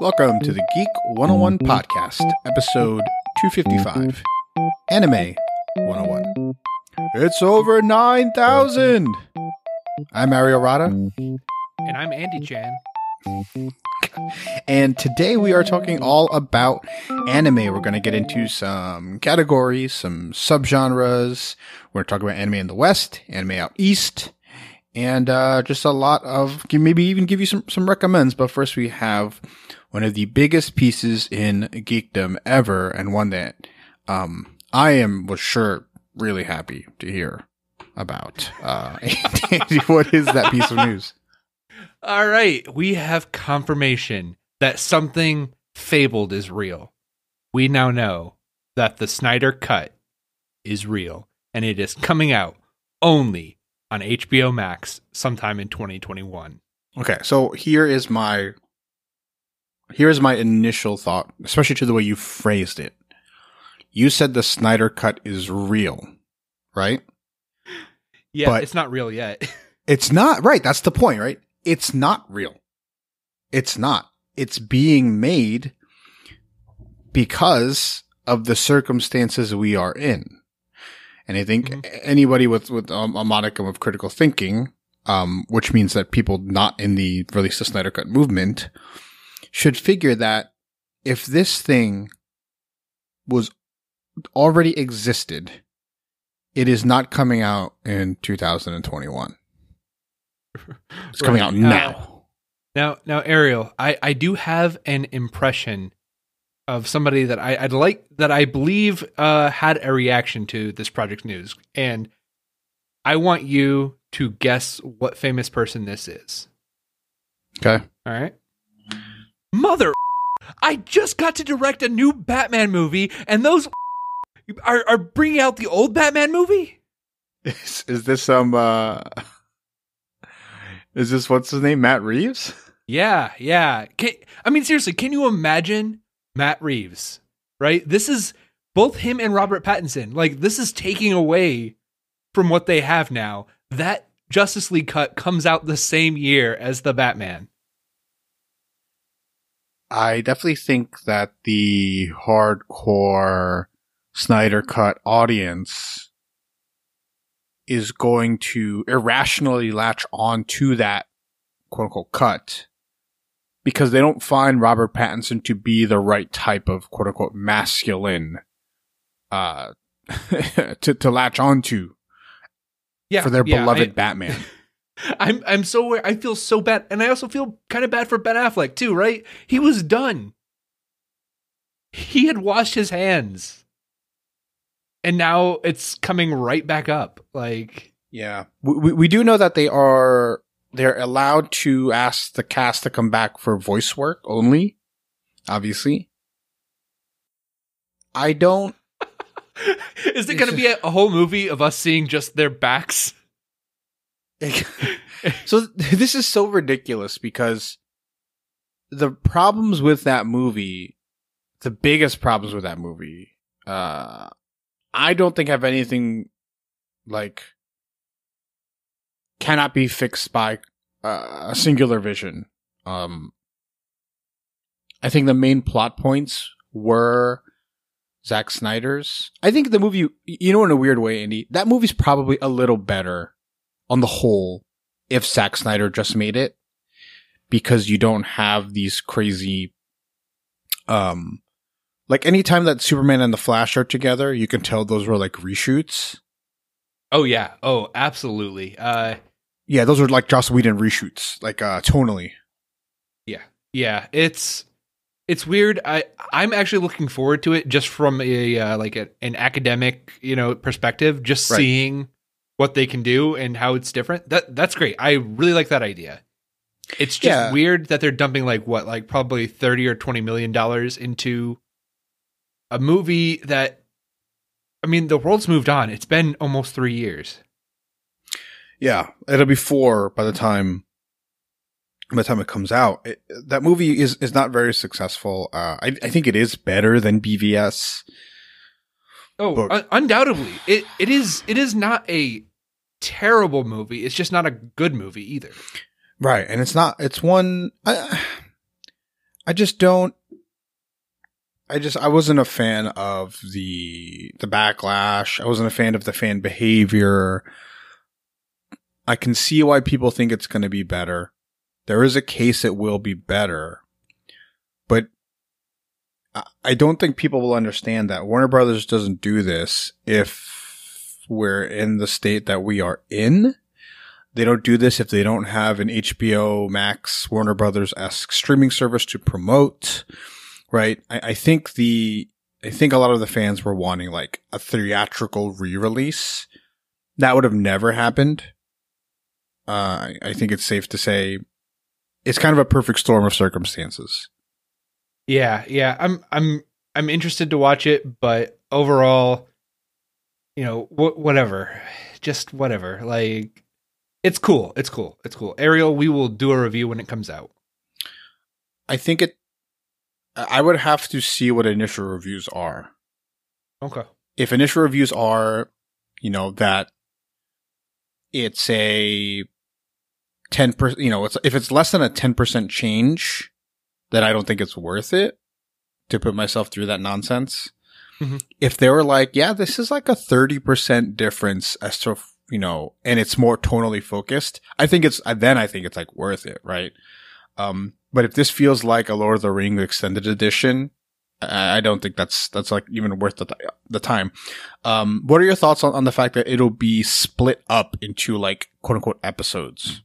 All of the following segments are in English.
Welcome to the Geek 101 Podcast, episode 255 Anime 101. It's over 9,000! I'm Mario Rada, And I'm Andy Chan. and today we are talking all about anime. We're going to get into some categories, some subgenres. We're going to talk about anime in the West, anime out East, and uh, just a lot of maybe even give you some some recommends. But first, we have one of the biggest pieces in geekdom ever, and one that um, I am was sure really happy to hear about. Uh, Andy, what is that piece of news? All right, we have confirmation that something fabled is real. We now know that the Snyder Cut is real, and it is coming out only on HBO Max sometime in 2021. Okay, so here is my here is my initial thought, especially to the way you phrased it. You said the Snyder cut is real, right? Yeah, But- it's not real yet. It's not right. That's the point, right? It's not real. It's not. It's being made because of the circumstances we are in. And I think Mhm. anybody with, with um, a modicum of critical thinking, um, which means that people not in the release the Snyder Cut movement should figure that if this thing was already existed, it is not coming out in 2021. It's coming Right. out now. Now, now, Ariel, I, I do have an impression of somebody that I, I'd like that I believe uh, had a reaction to this project news, and I want you to guess what famous person this is. okay. All right, mother. I just got to direct a new Batman movie, and those are are bringing out the old Batman movie. Is, is this some, uh, is this, what's his name? Matt Reeves? Yeah, yeah. Can, I mean, seriously, can you imagine Matt Reeves? Right? This is both him and Robert Pattinson. Like, this is taking away from what they have now. That Justice League cut comes out the same year as the Batman. I definitely think that the hardcore Snyder Cut audience is going to irrationally latch on to that quote unquote cut because they don't find Robert Pattinson to be the right type of quote unquote masculine uh to, to latch onto Yeah, for their yeah, beloved I- Batman. I'm I'm so I feel so bad, and I also feel kind of bad for Ben Affleck too. Right? He was done. He had washed his hands, and now it's coming right back up. Like, Yeah, we, we- do know that they are they're allowed to ask the cast to come back for voice work only. Obviously, I don't. is it going to be a, a whole movie of us seeing just their backs? so this is so ridiculous because the problems with that movie, the biggest problems with that movie, uh, I don't think have anything like cannot be fixed by uh, a singular vision. Um, I think the main plot points were Zack Snyder's. I think the movie, you know, in a weird way, Andy, that movie's probably a little better on the whole if Zack Snyder just made it because you don't have these crazy, um, like anytime that Superman and the Flash are together, you can tell those were like reshoots. Oh yeah. Oh, absolutely. Uh, Yeah, those are like Joss Whedon reshoots, like uh tonally. Yeah, yeah. It's it's weird. I I'm actually looking forward to it just from a uh, like a, an academic you know perspective. Just Right. seeing what they can do and how it's different. That that's great. I really like that idea. It's just Yeah. weird that they're dumping like what like probably thirty or twenty million dollars into a movie that. I mean, the world's moved on. It's been almost three years. Yeah, it'll be four by the time by the time it comes out. It, that movie is is not very successful. Uh, I I think it is better than BVS. Oh, un- undoubtedly, it it is it is not a terrible movie. It's just not a good movie either. Right, and it's not. It's one. I, I just don't. I just I wasn't a fan of the the backlash. I wasn't a fan of the fan behavior. I can see why people think it's going to be better. There is a case it will be better, but I don't think people will understand that Warner Brothers doesn't do this if we're in the state that we are in. They don't do this if they don't have an HBO Max Warner Brothers esque streaming service to promote, right? I, I think the, I think a lot of the fans were wanting like a theatrical re-release. That would have never happened. Uh, I think it's safe to say it's kind of a perfect storm of circumstances. Yeah, yeah. I'm I'm I'm interested to watch it, but overall, you know, wh- whatever. Just whatever. Like it's cool. It's cool. It's cool. Ariel, we will do a review when it comes out. I think it I would have to see what initial reviews are. Okay. If initial reviews are, you know, that it's a 10%, you know, it's, if it's less than a 10% change, then I don't think it's worth it to put myself through that nonsense. Mm-hmm. If they were like, yeah, this is like a 30% difference as to, you know, and it's more tonally focused, I think it's, then I think it's like worth it, right? Um, but if this feels like a Lord of the Ring extended edition, I don't think that's that's like even worth the the time. Um, what are your thoughts on, on the fact that it'll be split up into like quote unquote episodes?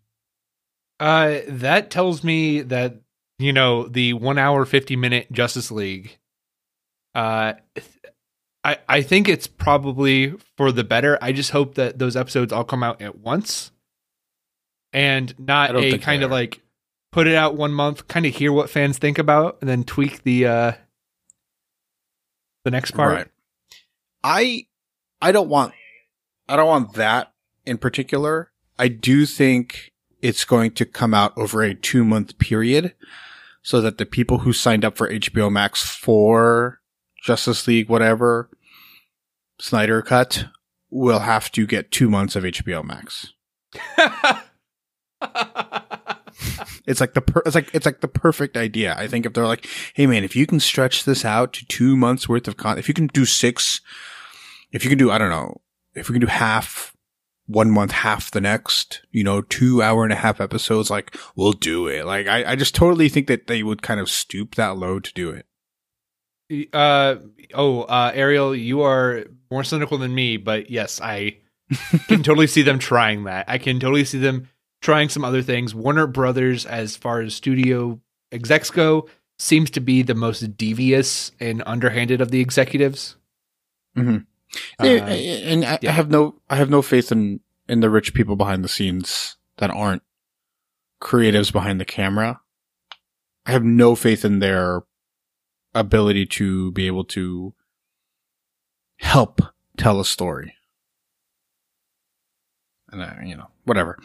Uh, that tells me that you know the one hour fifty minute Justice League. Uh, I I think it's probably for the better. I just hope that those episodes all come out at once, and not a kind of like put it out one month, kind of hear what fans think about, and then tweak the uh the next part. Right. I I don't want I don't want that in particular. I do think it's going to come out over a two month period so that the people who signed up for HBO Max for Justice League, whatever, Snyder cut, will have to get two months of HBO Max. it's like the per- it's like it's like the perfect idea. I think if they're like, "Hey man, if you can stretch this out to 2 months worth of content, if you can do 6 if you can do I don't know, if we can do half one month, half the next, you know, two hour and a half episodes, like we'll do it. Like I, I just totally think that they would kind of stoop that low to do it. Uh oh, uh Ariel, you are more cynical than me, but yes, I can totally see them trying that. I can totally see them trying some other things. Warner Brothers, as far as studio execs go, seems to be the most devious and underhanded of the executives. Mm-hmm. Uh, and I, yeah. I have no, I have no faith in in the rich people behind the scenes that aren't creatives behind the camera. I have no faith in their ability to be able to help tell a story. And uh, you know, whatever.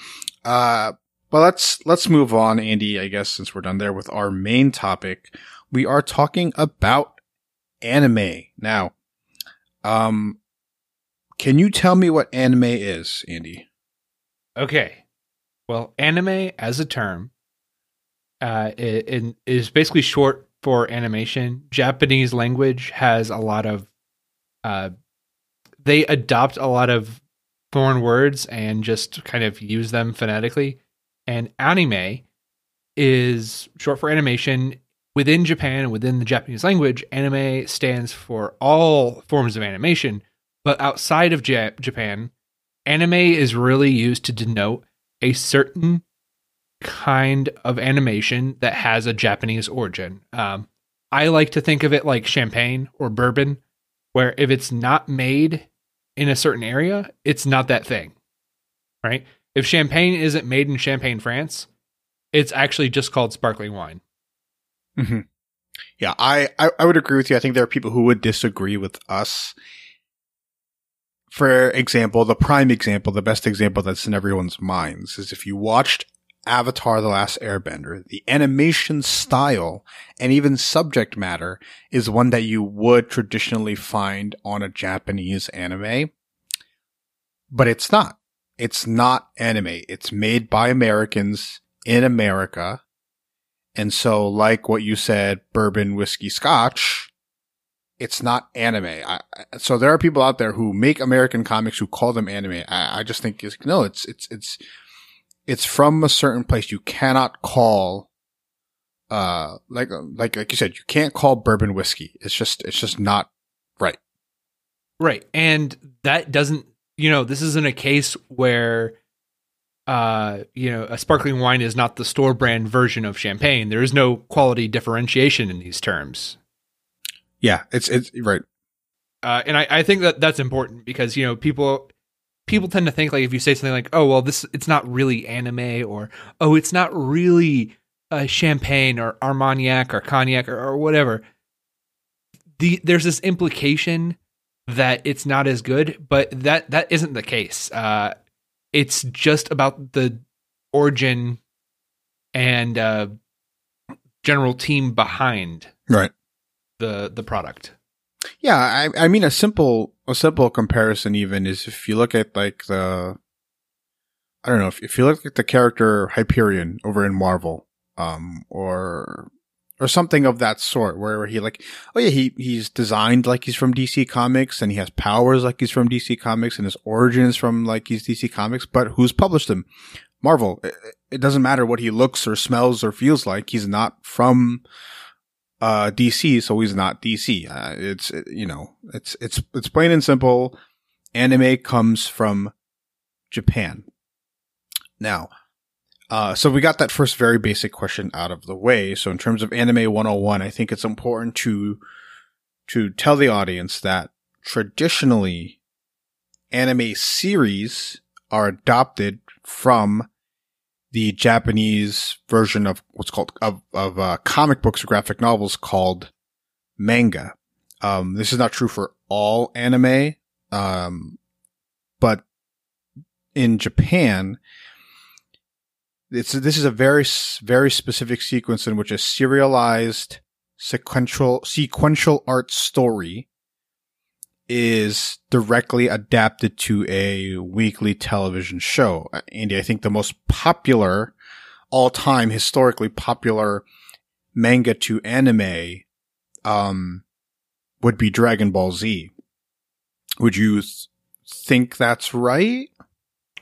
Uh, but let's let's move on, Andy. I guess since we're done there with our main topic, we are talking about anime now. Um, can you tell me what anime is, Andy? Okay. Well, anime as a term uh, it, it is basically short for animation. Japanese language has a lot of, uh, they adopt a lot of foreign words and just kind of use them phonetically. And anime is short for animation. Within Japan, and within the Japanese language, anime stands for all forms of animation. But outside of Jap- Japan, anime is really used to denote a certain kind of animation that has a Japanese origin. Um, I like to think of it like champagne or bourbon, where if it's not made in a certain area, it's not that thing, right? If champagne isn't made in Champagne, France, it's actually just called sparkling wine. Mm-hmm. Yeah, I, I, I would agree with you. I think there are people who would disagree with us. For example, the prime example, the best example that's in everyone's minds is if you watched Avatar The Last Airbender, the animation style and even subject matter is one that you would traditionally find on a Japanese anime. But it's not. It's not anime. It's made by Americans in America And so, like what you said, bourbon, whiskey, scotch, it's not anime. I, so there are people out there who make American comics who call them anime. I, I just think no, it's, it's, it's, it's from a certain place. You cannot call, uh, like, like, like you said, you can't call bourbon whiskey. It's just, it's just not right. Right. And that doesn't, you know, this isn't a case where, uh, you know, a sparkling wine is not the store brand version of champagne. There is no quality differentiation in these terms. Yeah, it's it's right. Uh, and I, I think that that's important because you know people people tend to think like if you say something like oh well this it's not really anime or oh it's not really uh, champagne or armagnac or cognac or, or whatever. The there's this implication that it's not as good, but that that isn't the case. Uh, it's just about the origin and uh, general team behind right the the product. Yeah, I I mean a simple a simple comparison even is if you look at like the I don't know if, if you look at the character Hyperion over in Marvel, um, or or something of that sort, where he like, oh yeah, he he's designed like he's from DC Comics, and he has powers like he's from DC Comics, and his origin is from like he's DC Comics. But who's published him? Marvel. It, it doesn't matter what he looks or smells or feels like. He's not from uh, DC, so he's not DC. Uh, it's you know, it's it's it's plain and simple. Anime comes from Japan. Now, uh, so we got that first very basic question out of the way. So in terms of anime 101, I think it's important to, to tell the audience that traditionally anime series are adopted from the Japanese version of what's called of, of uh, comic books or graphic novels called manga. Um, this is not true for all anime, um, but in Japan, it's this is a very very specific sequence in which a serialized sequential sequential art story is directly adapted to a weekly television show. Andy, I think the most popular all time historically popular manga to anime um would be Dragon Ball Z. Would you th- think that's right?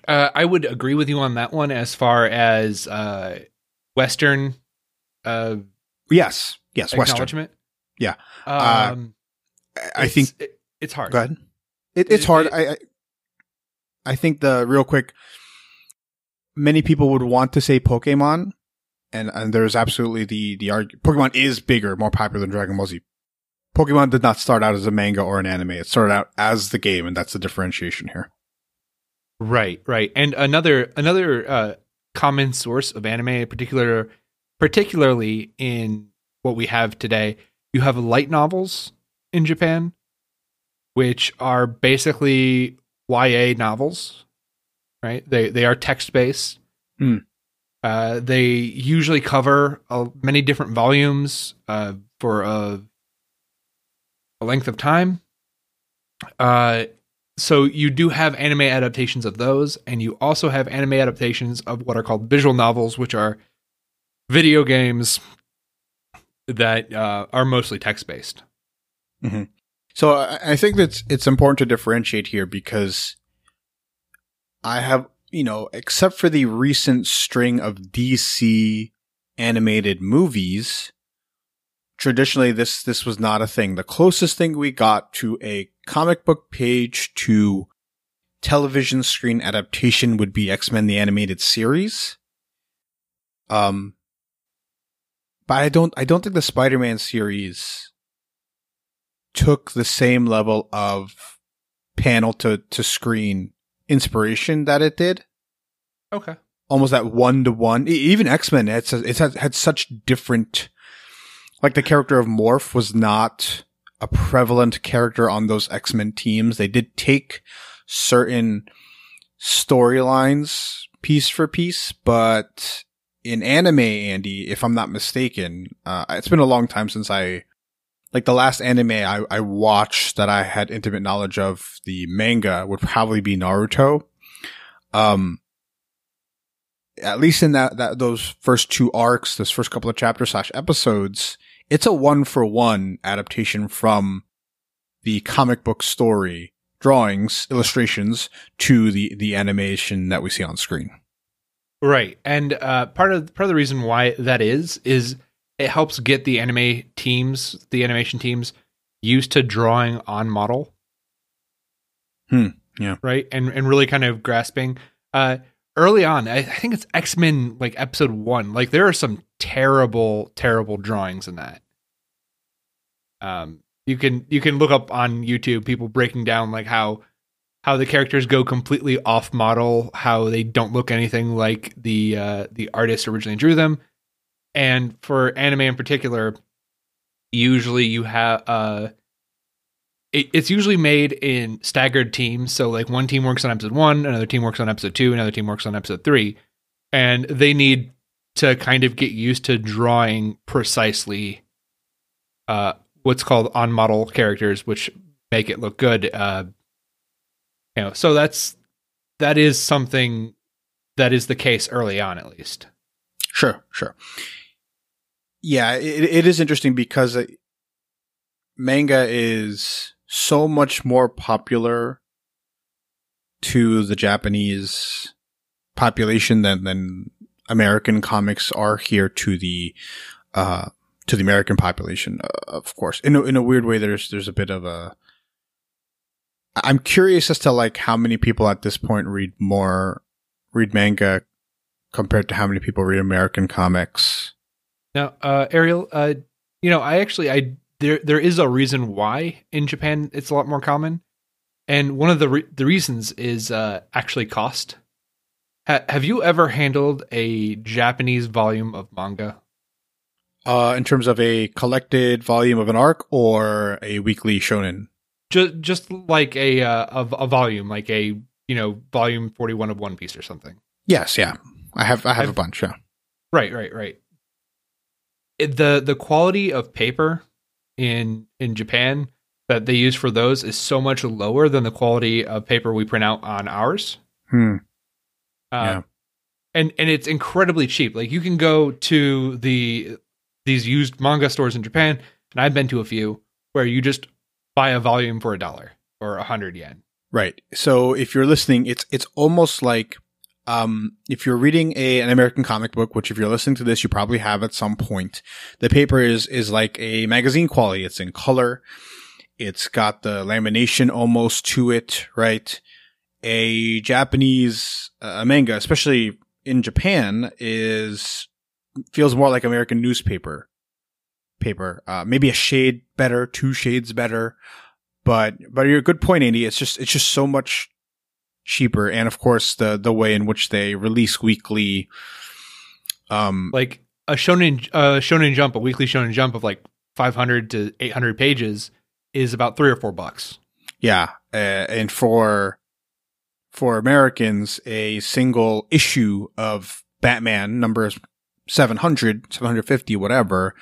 Uh, I would agree with you on that one as far as uh, Western. Uh, yes, yes. Western. Yeah, um, uh, I think it, it's hard. Go ahead. It, it's It- hard. it- I, I I think the real quick. Many people would want to say Pokemon, and and there's absolutely the the arg- Pokemon is bigger, more popular than Dragon Ball Z. Pokemon did not start out as a manga or an anime. It started out as the game, and that's the differentiation here. Right, right. And another another uh, common source of anime, particular particularly in what we have today, you have light novels in Japan, which are basically YA novels. Right? They they are text based. Hmm. Uh, they usually cover uh, many different volumes uh, for a, a length of time. Uh, so you do have anime adaptations of those, and you also have anime adaptations of what are called visual novels, which are video games that uh, are mostly text based. So I, think that it's important to differentiate here because I have, you know, except for the recent string of DC animated movies, traditionally this this was not a thing. The closest thing we got to a comic book page to television screen adaptation would be X-Men the animated series. Um but I don't I don't think the Spider-Man series took the same level of panel to to screen inspiration that it did Okay. almost that one to one. Even X Men, it's it's had, had such different. Like the character of Morph was not a prevalent character on those X Men teams. They did take certain storylines piece for piece, but in anime, Andy, if I'm not mistaken, uh, it's been a long time since I. Like the last anime I, I watched that I had intimate knowledge of the manga would probably be Naruto. Um, at least in that, that those first two arcs, those first couple of chapters slash episodes, it's a one for one adaptation from the comic book story drawings, illustrations to the, the animation that we see on screen. Right. And uh, part of part of the reason why that is is it helps get the anime teams, the animation teams used to drawing on model. Hmm. Yeah. Right. And and really kind of grasping uh early on, I, I think it's X-Men like episode 1. Like there are some terrible terrible drawings in that. Um you can you can look up on YouTube people breaking down like how how the characters go completely off model, how they don't look anything like the uh, the artist originally drew them, and for anime in particular, usually you have uh, it, it's usually made in staggered teams. So like one team works on episode one, another team works on episode two, another team works on episode three, and they need to kind of get used to drawing precisely uh, what's called on model characters, which make it look good. Uh, you know, so that's that is something that is the case early on, at least. Sure, sure. Yeah, it, it is interesting because manga is so much more popular to the Japanese population than than American comics are here to the uh to the American population. Uh, of course, in a, in a weird way, there's there's a bit of a I'm curious as to like how many people at this point read more read manga compared to how many people read American comics. Now, uh, Ariel, uh, you know, I actually I there there is a reason why in Japan it's a lot more common, and one of the re- the reasons is uh, actually cost. Ha- have you ever handled a Japanese volume of manga? Uh, in terms of a collected volume of an arc or a weekly shonen? just just like a, uh, a a volume, like a you know volume forty one of One Piece or something. Yes, yeah, I have I have I've, a bunch. Yeah, right, right, right. It, the the quality of paper in in Japan that they use for those is so much lower than the quality of paper we print out on ours. Hmm. Uh, yeah. And and it's incredibly cheap. Like you can go to the these used manga stores in Japan, and I've been to a few where you just buy a volume for a dollar or a hundred yen. Right. So if you're listening, it's it's almost like um, if you're reading a an American comic book, which if you're listening to this, you probably have at some point. The paper is is like a magazine quality. It's in color. It's got the lamination almost to it, right? A Japanese uh, manga, especially in Japan, is feels more like American newspaper paper. Uh, maybe a shade better, two shades better. But, but you're a good point, Andy. It's just, it's just so much cheaper. And of course, the, the way in which they release weekly, um, like a shonen, uh, shonen jump, a weekly shonen jump of like 500 to 800 pages is about three or four bucks. Yeah. Uh, and for, for Americans, a single issue of Batman number 700, 750, whatever,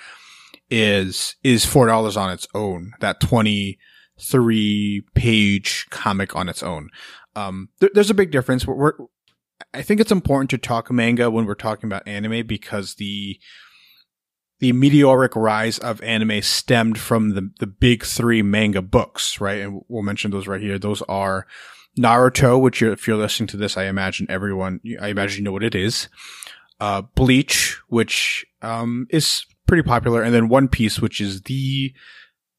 is is four dollars on its own. That twenty three page comic on its own. Um, there, there's a big difference. We're, we're, I think it's important to talk manga when we're talking about anime because the the meteoric rise of anime stemmed from the the big three manga books, right? And we'll mention those right here. Those are Naruto, which you're, if you're listening to this, I imagine everyone, I imagine you know what it is. Uh, Bleach, which um, is pretty popular. And then One Piece, which is the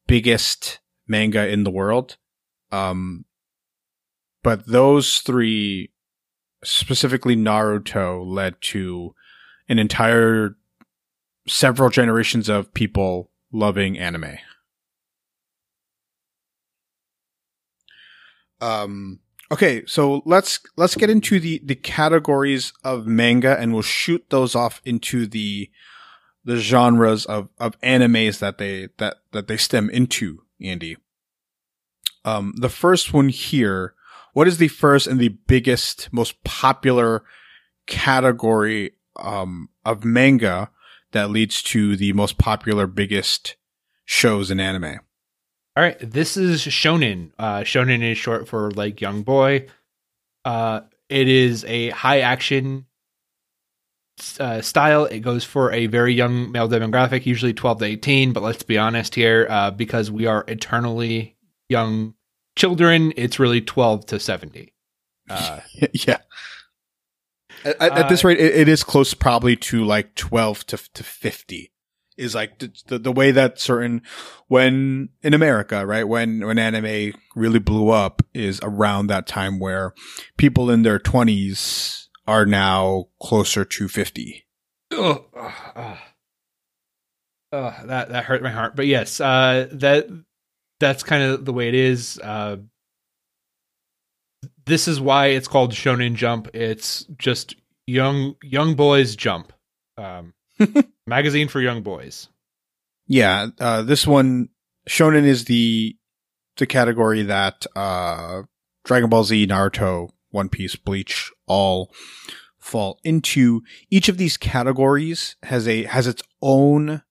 biggest manga in the world. Um, but those three, specifically Naruto, led to an entire several generations of people loving anime. Um, okay, so let's let's get into the the categories of manga, and we'll shoot those off into the the genres of, of animes that they that that they stem into, Andy. Um, the first one here, what is the first and the biggest, most popular category um, of manga that leads to the most popular, biggest shows in anime? All right, this is shonen. Uh, shonen is short for like young boy. Uh, it is a high action uh, style. It goes for a very young male demographic, usually 12 to 18. But let's be honest here, uh, because we are eternally young children, it's really 12 to 70. Uh, yeah. At, at this Uh, rate, it, it is close probably to like 12 to, to 50 is like the, the, way that certain, when in America, right? When, when anime really blew up is around that time where people in their twenties are now closer to 50. Ugh, ugh, ugh. Ugh, that that hurt my heart. But yes, uh, that that's kind of the way it is. Uh, this is why it's called Shonen Jump. It's just young young boys jump. Um, magazine for young boys. Yeah. Uh, this one, Shonen is the, the category that, uh, Dragon Ball Z, Naruto, One Piece, Bleach all fall into. Each of these categories has a, has its own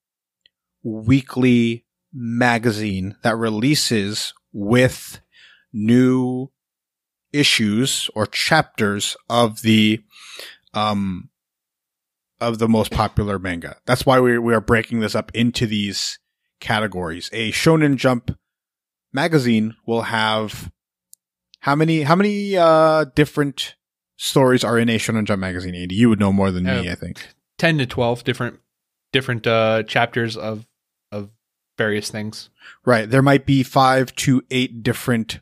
weekly magazine that releases with new issues or chapters of the, um, of the most popular manga. That's why we, we are breaking this up into these categories. A Shonen Jump magazine will have how many how many uh different stories are in a Shonen Jump magazine? Andy, you would know more than me, Uh, I think. Ten to twelve different different uh, chapters of of various things. Right. There might be five to eight different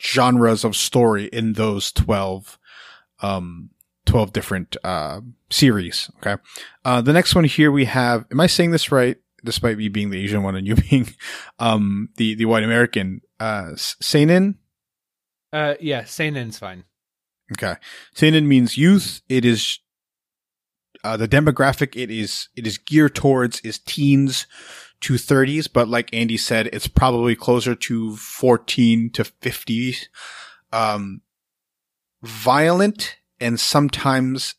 genres of story in those 12, um, 12 different, uh, series. Okay. Uh, the next one here we have, am I saying this right? Despite me being the Asian one and you being, um, the, the white American, uh, Seinen. Uh, yeah, seinen's fine. Okay. Seinen means youth. It is, uh, the demographic it is, it is geared towards is teens to 30s, but like Andy said, it's probably closer to 14 to 50. Um, violent and sometimes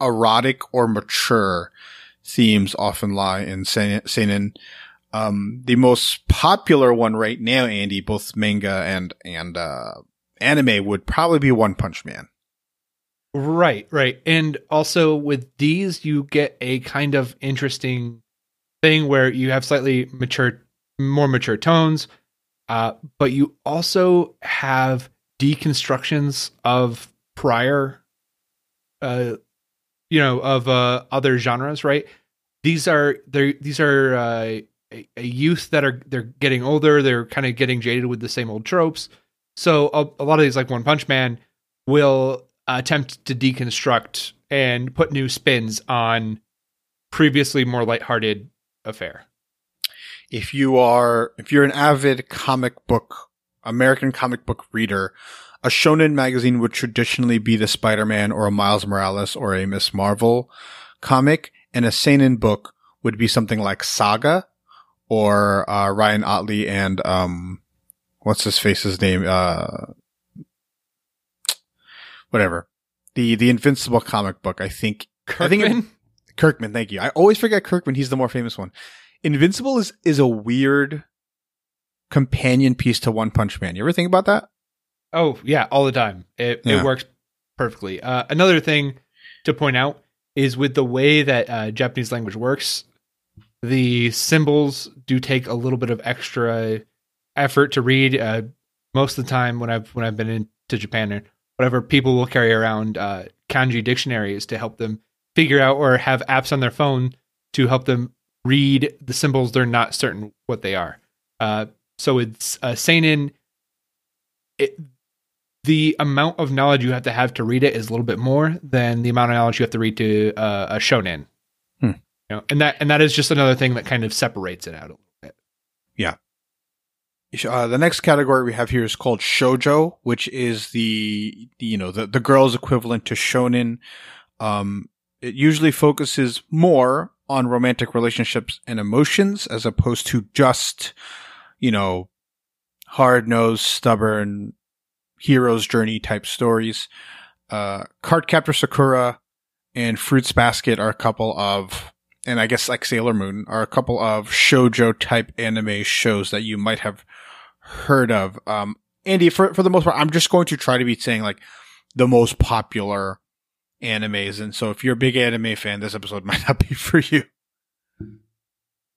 erotic or mature themes often lie in seinen. Um, the most popular one right now, Andy, both manga and, and, uh, anime would probably be One Punch Man. Right, right. And also with these, you get a kind of interesting thing where you have slightly mature, more mature tones, uh, but you also have deconstructions of prior, uh, you know, of uh, other genres. Right. These are these are uh, a, a youth that are they're getting older. They're kind of getting jaded with the same old tropes. So a, a lot of these, like One Punch Man, will attempt to deconstruct and put new spins on previously more lighthearted affair. if you are if you're an avid comic book American comic book reader, a shonen magazine would traditionally be the Spider-Man or a Miles Morales or a Miss Marvel comic, and a seinen book would be something like Saga or uh, Ryan Ottley and um what's his face's name uh whatever. The the Invincible comic book, I think I think it- Kirkman? Thank you. I always forget Kirkman. He's the more famous one. Invincible is is a weird companion piece to One Punch Man. You ever think about that? Oh yeah, all the time. It Yeah. it works perfectly. Uh, another thing to point out is with the way that uh, Japanese language works, the symbols do take a little bit of extra effort to read. Uh, most of the time, when I've when I've been into Japan or whatever, people will carry around uh, kanji dictionaries to help them figure out or have apps on their phone to help them read the symbols they're not certain what they are. Uh, so it's uh, seinen. It, the amount of knowledge you have to have to read it is a little bit more than the amount of knowledge you have to read to uh, a shonen. Hmm. You know, and that and that is just another thing that kind of separates it out a little bit. Uh, the next category we have here is called shojo, which is the you know the the girls equivalent to shonen. Um, it usually focuses more on romantic relationships and emotions as opposed to just you know hard nosed, stubborn hero's journey type stories. Uh, Cardcaptor Sakura and Fruits Basket are a couple of, and I guess like Sailor Moon are a couple of shojo type anime shows that you might have heard of. Um, Andy, for, for the most part, I'm just going to try to be saying like the most popular animes, and so if you're a big anime fan, this episode might not be for you.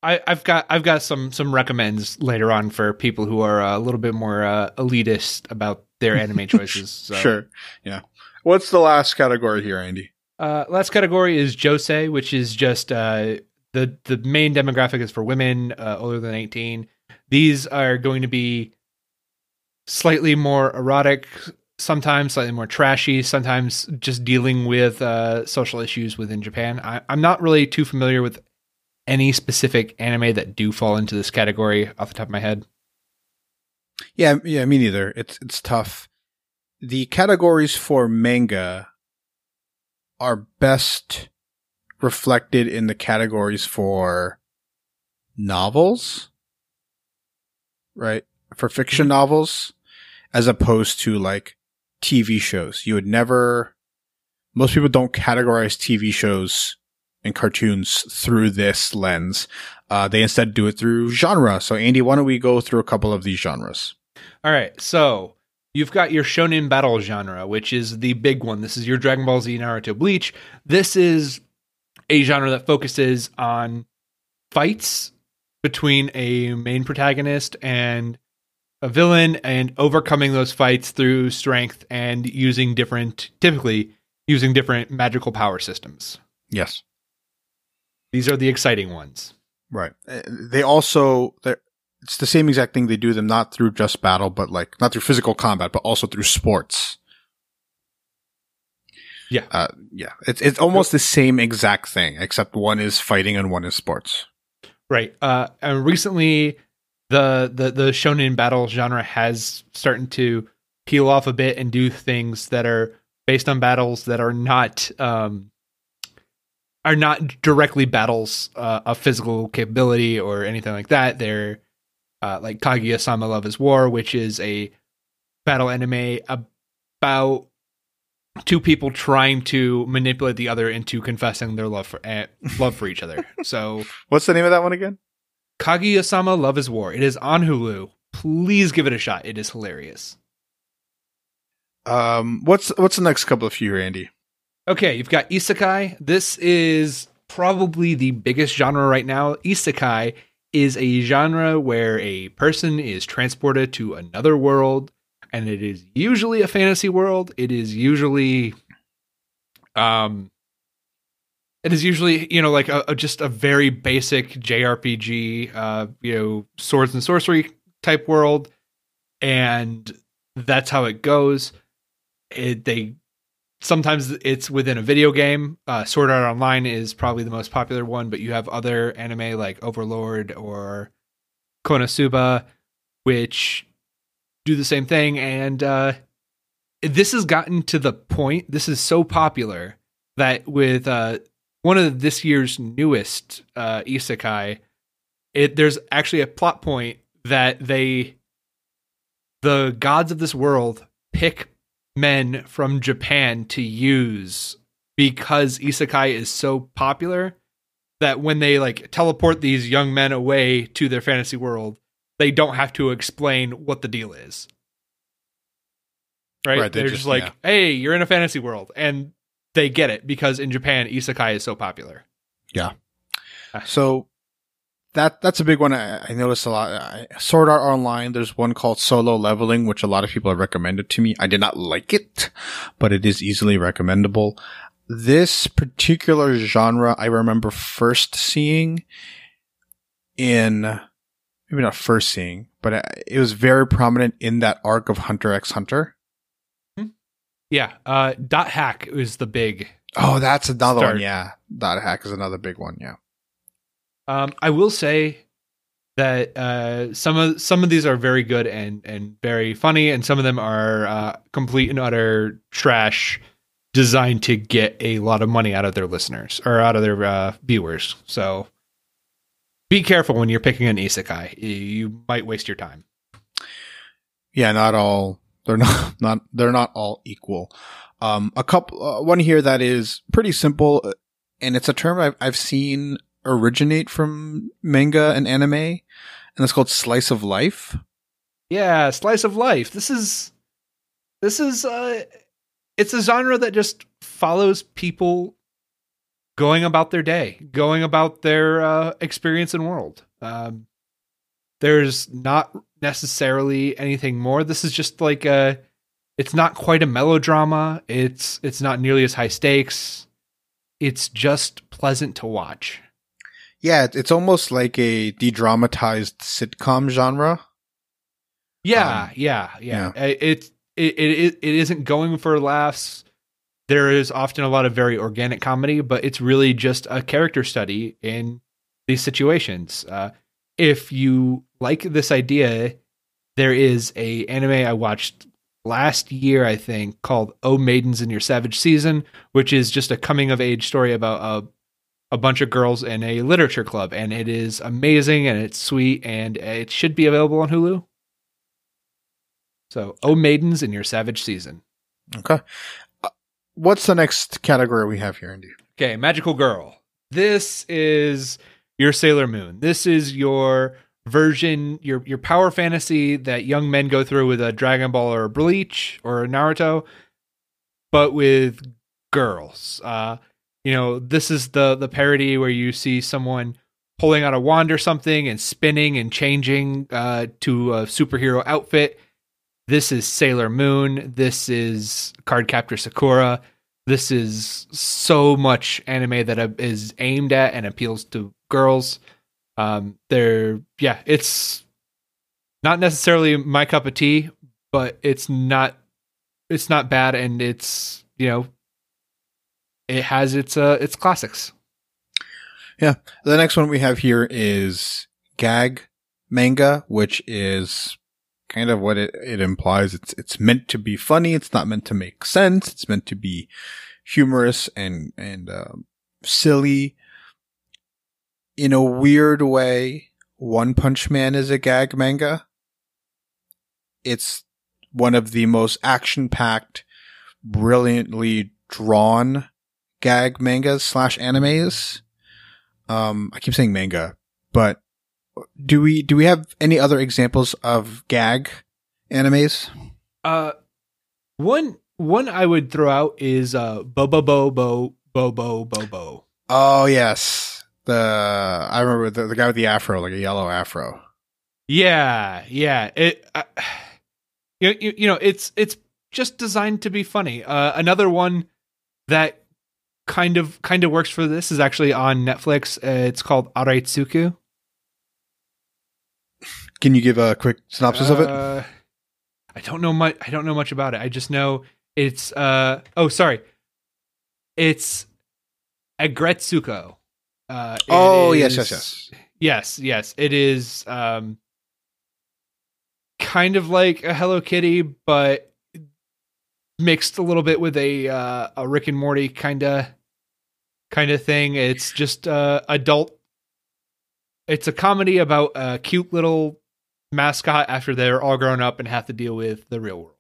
I, I've got I've got some some recommends later on for people who are uh, a little bit more uh, elitist about their anime choices. So. Sure, yeah. What's the last category here, Andy? Uh, last category is Josei, which is just uh, the the main demographic is for women uh, older than eighteen. These are going to be slightly more erotic, sometimes slightly more trashy, sometimes just dealing with uh, social issues within Japan. I, I'm not really too familiar with any specific anime that do fall into this category off the top of my head. Yeah, yeah, me neither. It's it's tough. The categories for manga are best reflected in the categories for novels, right? For fiction novels, as opposed to like TV shows. You would never, most people don't categorize TV shows and cartoons through this lens. Uh, they instead do it through genre. So, Andy, why don't we go through a couple of these genres? All right. So, you've got your shonen battle genre, which is the big one. This is your Dragon Ball Z, Naruto, Bleach. This is a genre that focuses on fights between a main protagonist and a villain and overcoming those fights through strength and using different, typically using different magical power systems. Yes. These are the exciting ones. Right. Uh, They also, it's the same exact thing. They do them not through just battle, but like not through physical combat, but also through sports. Yeah. Uh, yeah. It's, it's almost the same exact thing, except one is fighting and one is sports. Right. Uh, and recently, the the the shonen battle genre has starting to peel off a bit and do things that are based on battles that are not um are not directly battles uh, of physical capability or anything like that. They're uh, like Kaguya-sama Love is War, which is a battle anime about two people trying to manipulate the other into confessing their love for uh, love for each other. So What's the name of that one again? Kaguya-sama Love is War. It is on Hulu. Please give it a shot. It is hilarious. Um, what's, what's the next couple of few, Andy? Okay, you've got Isekai. This is probably the biggest genre right now. Isekai is a genre where a person is transported to another world, and it is usually a fantasy world. It is usually, um, it is usually you know like a, a- just a very basic JRPG, uh, you know, swords and sorcery type world, and that's how it goes. It, they sometimes it's within a video game. Uh, Sword Art Online is probably the most popular one, but you have other anime like Overlord or Konosuba, which do the same thing. And uh, this has gotten to the point. This is so popular that with uh, one of this year's newest uh, isekai, it there's actually a plot point that they the gods of this world pick men from Japan to use because isekai is so popular that when they like teleport these young men away to their fantasy world, they don't have to explain what the deal is. Right? Right, they They're just- just, like, yeah. "Hey, you're in a fantasy world." And they get it because in Japan isekai is so popular. Yeah. So that that's a big one. I, I noticed a lot. I, Sword Art Online. There's one called Solo Leveling, which a lot of people have recommended to me. I did not like it, but it is easily recommendable. This particular genre, I remember first seeing in maybe not first seeing, but uh, it was very prominent in that arc of Hunter x Hunter. Yeah, uh Dot Hack is the big Oh, that's another Start. one. Yeah, Dot Hack is another big one. Yeah. Um, I will say that uh, some of some of these are very good and and very funny, and some of them are uh, complete and utter trash, designed to get a lot of money out of their listeners or out of their uh, viewers. So be careful when you're picking an isekai; You- you might waste your time. Yeah, not all. They're not not. They're not all equal. Um, a couple. Uh, one here that is pretty simple, uh, and it's a term I've I've seen originate from manga and anime, and it's called slice of life. Yeah, slice of life. This is this is uh, it's a genre that just follows people going about their day, going about their uh, experience in world. Um, there's not necessarily anything more. This is just like a. It's not quite a melodrama. It's it's not nearly as high stakes. It's just pleasant to watch. Yeah, it's almost like a de-dramatized sitcom genre. Yeah, Um, yeah, yeah. yeah. It, it it it isn't going for laughs. There is often a lot of very organic comedy, but it's really just a character study in these situations. Uh, if you like this idea, there is a anime I watched last year, I think, called "Oh Maidens in Your Savage Season," which is just a coming of age story about a a bunch of girls in a literature club, and it is amazing and it's sweet, and it should be available on Hulu. So, "Oh Maidens in Your Savage Season." Okay. Uh, what's the next category we have here, Andy? Okay, Magical Girl. This is your Sailor Moon. This is your version, your your power fantasy that young men go through with a Dragon Ball or a Bleach or a Naruto, but with girls. Uh, you know, this is the the parody where you see someone pulling out a wand or something and spinning and changing uh, to a superhero outfit. This is Sailor Moon. This is Cardcaptor Sakura this is so much anime that uh, aimed at and appeals to girls. Um, they're yeah, it's not necessarily my cup of tea, but it's not it's not bad, and it's you know it has its uh its classics. Yeah, the next one we have here is gag manga, which is kind of what it, it implies. It's it's meant to be funny. It's not meant to make sense. It's meant to be humorous and and um, silly. In a weird way, One Punch Man is a gag manga. It's one of the most action packed, brilliantly drawn gag mangas slash animes. Um, I keep saying manga, but do we do we have any other examples of gag animes? Uh, one one I would throw out is uh Bobo Bobo Bobo Bobo. Oh yes, the I remember the, the guy with the afro, like a yellow afro. Yeah, yeah. It uh, you, you you know it's it's just designed to be funny. Uh, another one that kind of kind of works for this is actually on Netflix. Uh, it's called Araitsuku. Can you give a quick synopsis of it? Uh, I don't know much. I don't know much about it. I just know it's. Uh, oh, sorry. It's Agretsuko. Uh, it Oh, yes, yes, yes. yes, yes. It is um, kind of like a Hello Kitty, but mixed a little bit with a uh, a Rick and Morty kind of kind of thing. It's just uh, adult. It's a comedy about a cute little mascot after they're all grown up and have to deal with the real world.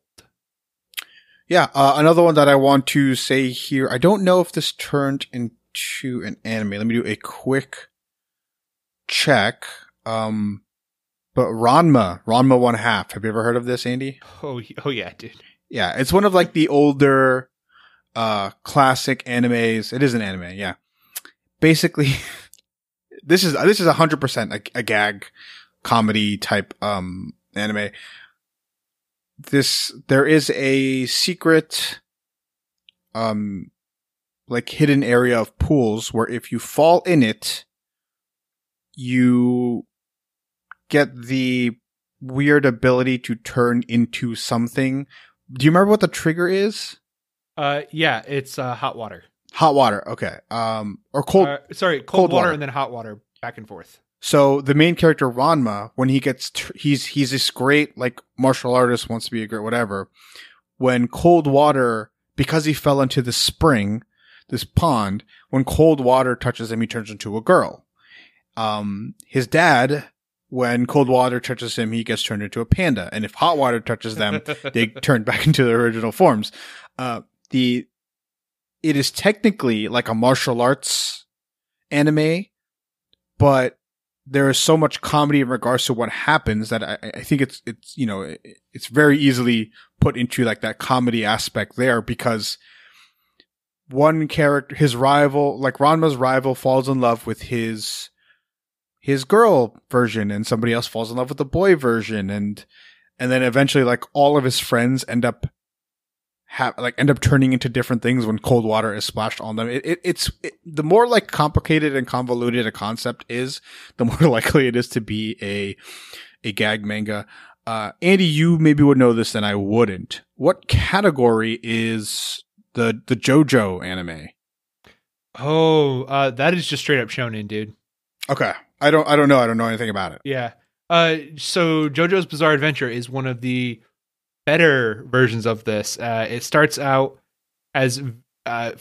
Yeah, uh, another one that I want to say here. I don't know if this turned into an anime. Let me do a quick check. Um, but Ranma, Ranma One Half. Have you ever heard of this, Andy? Oh, oh yeah, dude. Yeah, it's one of like the older, uh, classic animes. It is an anime, yeah. Basically, this is this is a hundred percent a gag comedy type um anime. This there is a secret, um, like hidden area of pools where if you fall in it, you get the weird ability to turn into something do you remember what the trigger is? Uh, yeah, it's uh, hot water. Hot water. Okay. Um, or cold. Uh, sorry, cold, cold water, water. and then hot water back and forth. So the main character Ranma, when he gets, tr- he's he's this great like martial artist, wants to be a great whatever. When cold water, because he fell into the spring, this pond, when cold water touches him, he turns into a girl. Um, his dad, when cold water touches him, he gets turned into a panda, and if hot water touches them, they turn back into their original forms. Uh, the it is technically like a martial arts anime, but there is so much comedy in regards to what happens that I, I think it's it's you know it- it's very easily put into like that comedy aspect there because one character, his rival, like Ranma's rival, falls in love with his his girl version, and somebody else falls in love with the boy version, and and then eventually, like all of his friends end up have like end up turning into different things when cold water is splashed on them. It, it it's it, the more like complicated and convoluted a concept is, the more likely it is to be a a gag manga. Uh, Andy, you maybe would know this, and I wouldn't. What category is the the JoJo anime? Oh, uh, that is just straight up shonen, dude. Okay, I don't I don't know. I don't know anything about it. Yeah. Uh, so JoJo's Bizarre Adventure is one of the better versions of this. Uh, it starts out as uh,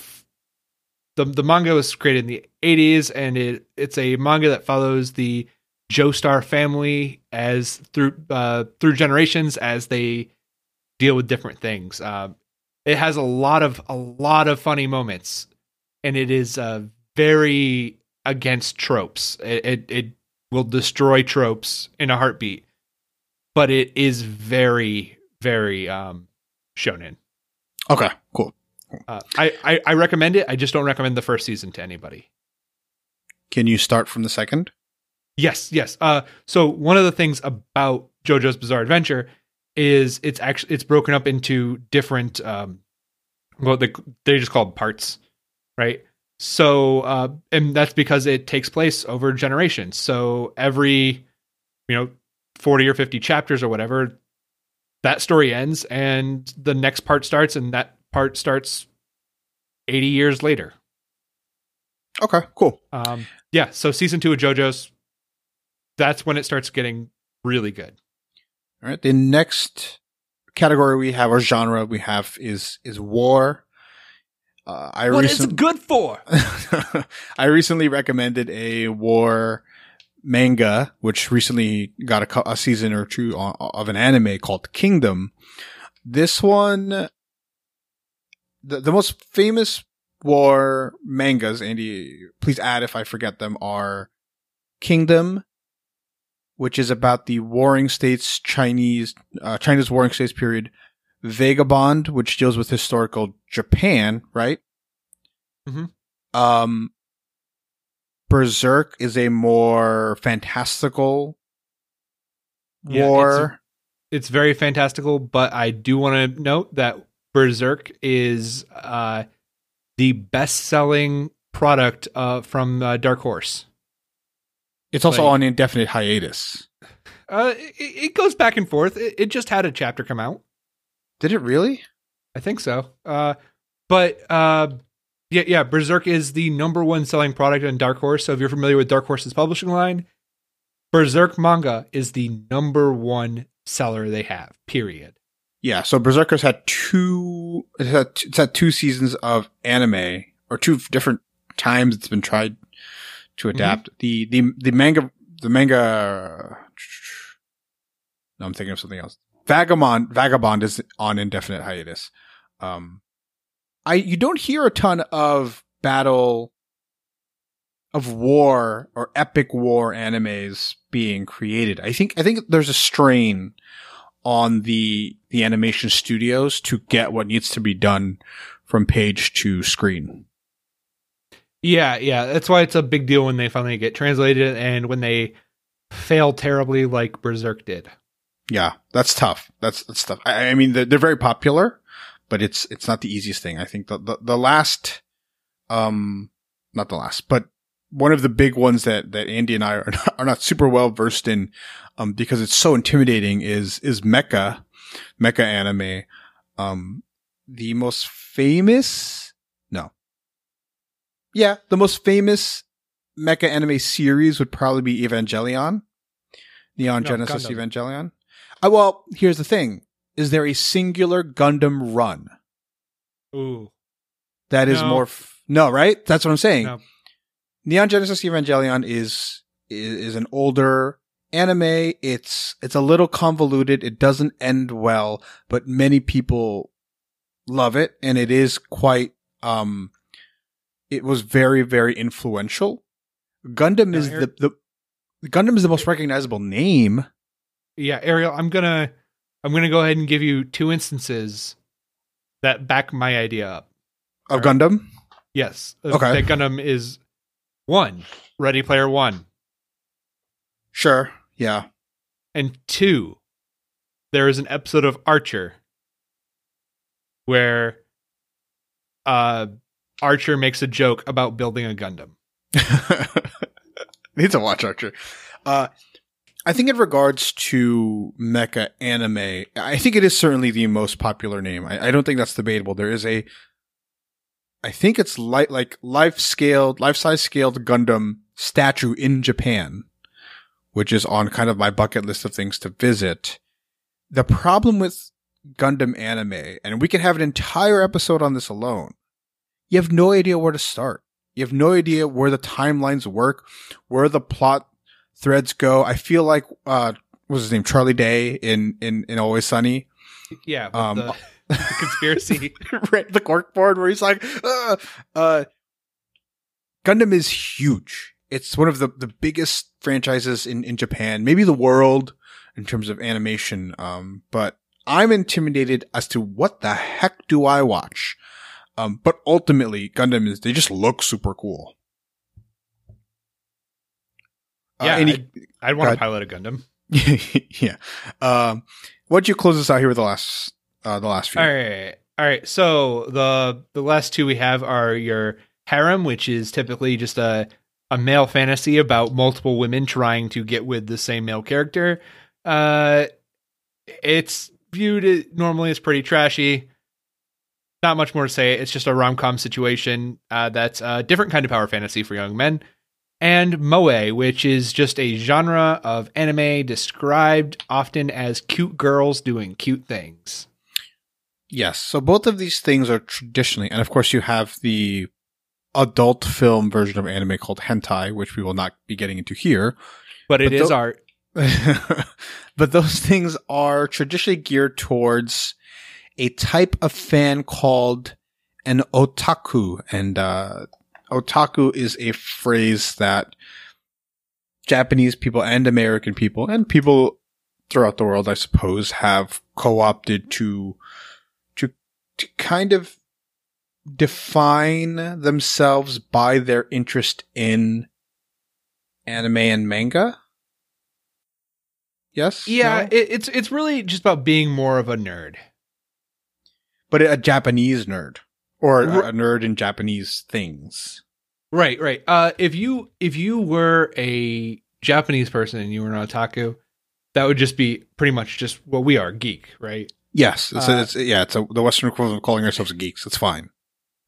the the manga was created in the 80s, and it it's a manga that follows the Joestar family as through uh, through generations as they deal with different things. Uh, it has a lot of a lot of funny moments, and it is uh, very against tropes. It, it it will destroy tropes in a heartbeat, but it is very very um, shonen. Okay, cool. Uh, I, I I recommend it. I just don't recommend the first season to anybody. Can you start from the second? Yes, yes. Uh, so one of the things about JoJo's Bizarre Adventure is it's actually it's broken up into different um, well they they just called parts, right? So uh, and that's because it takes place over generations. So every you know forty or fifty chapters or whatever, that story ends and the next part starts, and that part starts eighty years later. Okay, cool. Um, yeah, so season two of JoJo's, that's when it starts getting really good. All right. The next category we have or genre we have is is war. Uh, I What is recently it good for? I recently recommended a war manga, which recently got a, a season or two of an anime called Kingdom. This one, the, the most famous war mangas, Andy, please add if I forget them, are Kingdom, which is about the Warring States Chinese, uh, China's Warring States period. Vagabond, which deals with historical Japan, right? Mhm. Um, Berserk is a more fantastical Yeah, war. It's very fantastical, but I do want to note that Berserk is uh, the best-selling product uh, from uh, Dark Horse. It's also like- on indefinite hiatus. Uh, it, it goes back and forth. It, it just had a chapter come out. Did it really? I think so. Uh, but uh, yeah, yeah, Berserk is the number one selling product on Dark Horse. So if you're familiar with Dark Horse's publishing line, Berserk manga is the number one seller they have. Period. Yeah. So Berserker's had two. It's had, it's had two seasons of anime, or two different times it's been tried to adapt. The the the manga the manga. No, I'm thinking of something else. Vagabond Vagabond is on indefinite hiatus. Um, I you don't hear a ton of battle of war or epic war animes being created. I think I think there's a strain on the the animation studios to get what needs to be done from page to screen. Yeah, yeah. That's why it's a big deal when they finally get translated and when they fail terribly, like Berserk did. Yeah, that's tough. That's that's tough. I, I mean, they're, they're very popular, but it's it's not the easiest thing. I think the, the the last, um, not the last, but one of the big ones that that Andy and I are not, are not super well versed in, um, because it's so intimidating is is mecha, mecha anime. Um, the most famous, no, yeah, the most famous mecha anime series would probably be Evangelion, Neon No, Genesis Gundam. Evangelion. Uh, well, here's the thing: is there a singular Gundam run Ooh. that is No. more? F- no, right? That's what I'm saying. No. Neon Genesis Evangelion is, is is an older anime. It's it's a little convoluted. It doesn't end well, but many people love it, and it is quite. Um, it was very very influential. Gundam Now, is the the Gundam is the most recognizable name. Yeah, Ariel, I'm gonna I'm gonna go ahead and give you two instances that back my idea up. Of Gundam? Yes. Okay. That Gundam is one, Ready Player One. Sure. Yeah. And two, there is an episode of Archer where uh Archer makes a joke about building a Gundam. Need to watch Archer. Uh, I think in regards to mecha anime, I think it is certainly the most popular name. I, I don't think that's debatable. There is a, I think it's light like life scaled, life size scaled Gundam statue in Japan, which is on kind of my bucket list of things to visit. The problem with Gundam anime, and we could have an entire episode on this alone. You have no idea where to start. You have no idea where the timelines work, where the plot threads go. I feel like uh what was his name? Charlie Day in in, in Always Sunny. Yeah, Um, the, the conspiracy. right, the corkboard where he's like, uh, uh Gundam is huge. It's one of the, the biggest franchises in, in Japan, maybe the world in terms of animation. Um, but I'm intimidated as to what the heck do I watch? Um, but ultimately Gundam is, they just look super cool. Uh, yeah, any- I'd, I'd want to pilot a Gundam. yeah. Um, what'd you close us out here with the last, uh, the last few? All right, all right. So the the last two we have are your harem, which is typically just a a male fantasy about multiple women trying to get with the same male character. Uh, it's viewed normally as pretty trashy. Not much more to say. It's just a rom com situation uh, that's a different kind of power fantasy for young men. And moe, which is just a genre of anime described often as cute girls doing cute things. Yes. So both of these things are traditionally, and of course you have the adult film version of anime called hentai, which we will not be getting into here. But it But is tho- art. but those things are traditionally geared towards a type of fan called an otaku. And, uh, otaku is a phrase that Japanese people and American people and people throughout the world, I suppose, have co-opted to, to, to kind of define themselves by their interest in anime and manga. Yes. Yeah, No? it, it's it's really just about being more of a nerd. but a Japanese nerd or a, a nerd in Japanese things. Right, right. Uh, if you if you were a Japanese person and you were an otaku, that would just be pretty much just what we are, geek, right? Yes, it's, Uh, it's yeah, it's a, the Western equivalent of calling ourselves geeks. It's fine.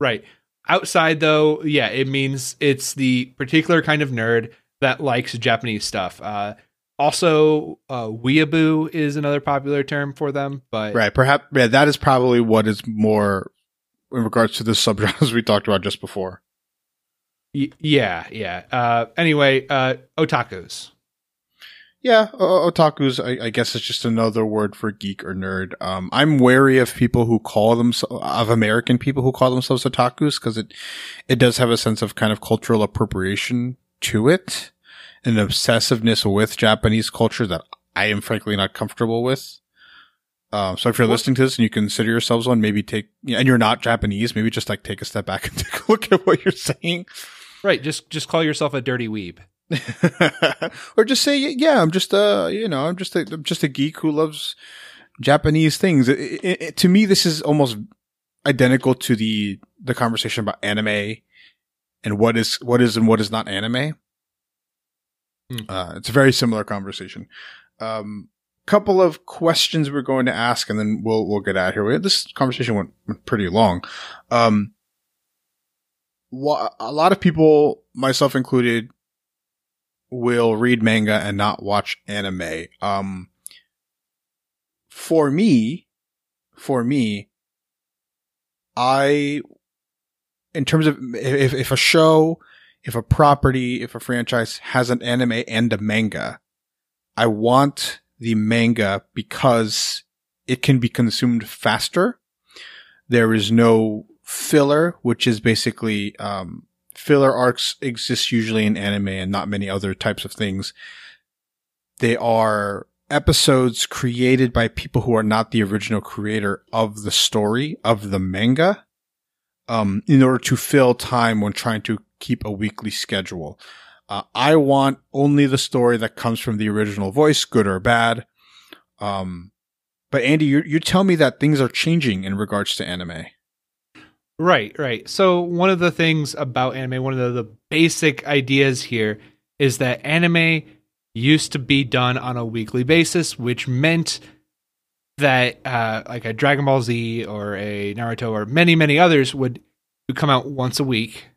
Right. Outside though, yeah, it means it's the particular kind of nerd that likes Japanese stuff. Uh, also, uh, weeaboo is another popular term for them, but Right. Perhaps yeah, that is probably what is more in regards to the subgenres we talked about just before. Y- yeah, yeah. Uh, anyway, uh, otakus. Yeah, o- otaku's I, I guess it's just another word for geek or nerd. Um, I'm wary of people who call themselves of American people who call themselves otakus because it it does have a sense of kind of cultural appropriation to it, an obsessiveness with Japanese culture that I am frankly not comfortable with. Um, so if you're listening to this and you consider yourselves one, maybe take and you're not Japanese, maybe just like take a step back and take a look at what you're saying. Right. Just just call yourself a dirty weeb. or just say, yeah, I'm just a, you know, I'm just a, I'm just a geek who loves Japanese things. It, it, it- to me, this is almost identical to the the conversation about anime and what is what is and what is not anime. Hmm. Uh, it's a very similar conversation. Um, couple of questions we're going to ask, and then we'll we'll get out of here. We- This conversation went, went pretty long. Um, a lot of people, myself included, will read manga and not watch anime. Um, for me, for me, I, in terms of if, if a show, if a property, if a franchise has an anime and a manga, I want the manga because it can be consumed faster. There is no filler, which is basically, um, filler arcs exist usually in anime and not many other types of things. They are episodes created by people who are not the original creator of the story of the manga. um, in order to fill time when trying to keep a weekly schedule. Uh, I want only the story that comes from the original voice, good or bad. Um, but Andy, you you tell me that things are changing in regards to anime. Right, right. So one of the things about anime, one of the, the basic ideas here is that anime used to be done on a weekly basis, which meant that uh, like a Dragon Ball Z or a Naruto or many many others would, would come out once a week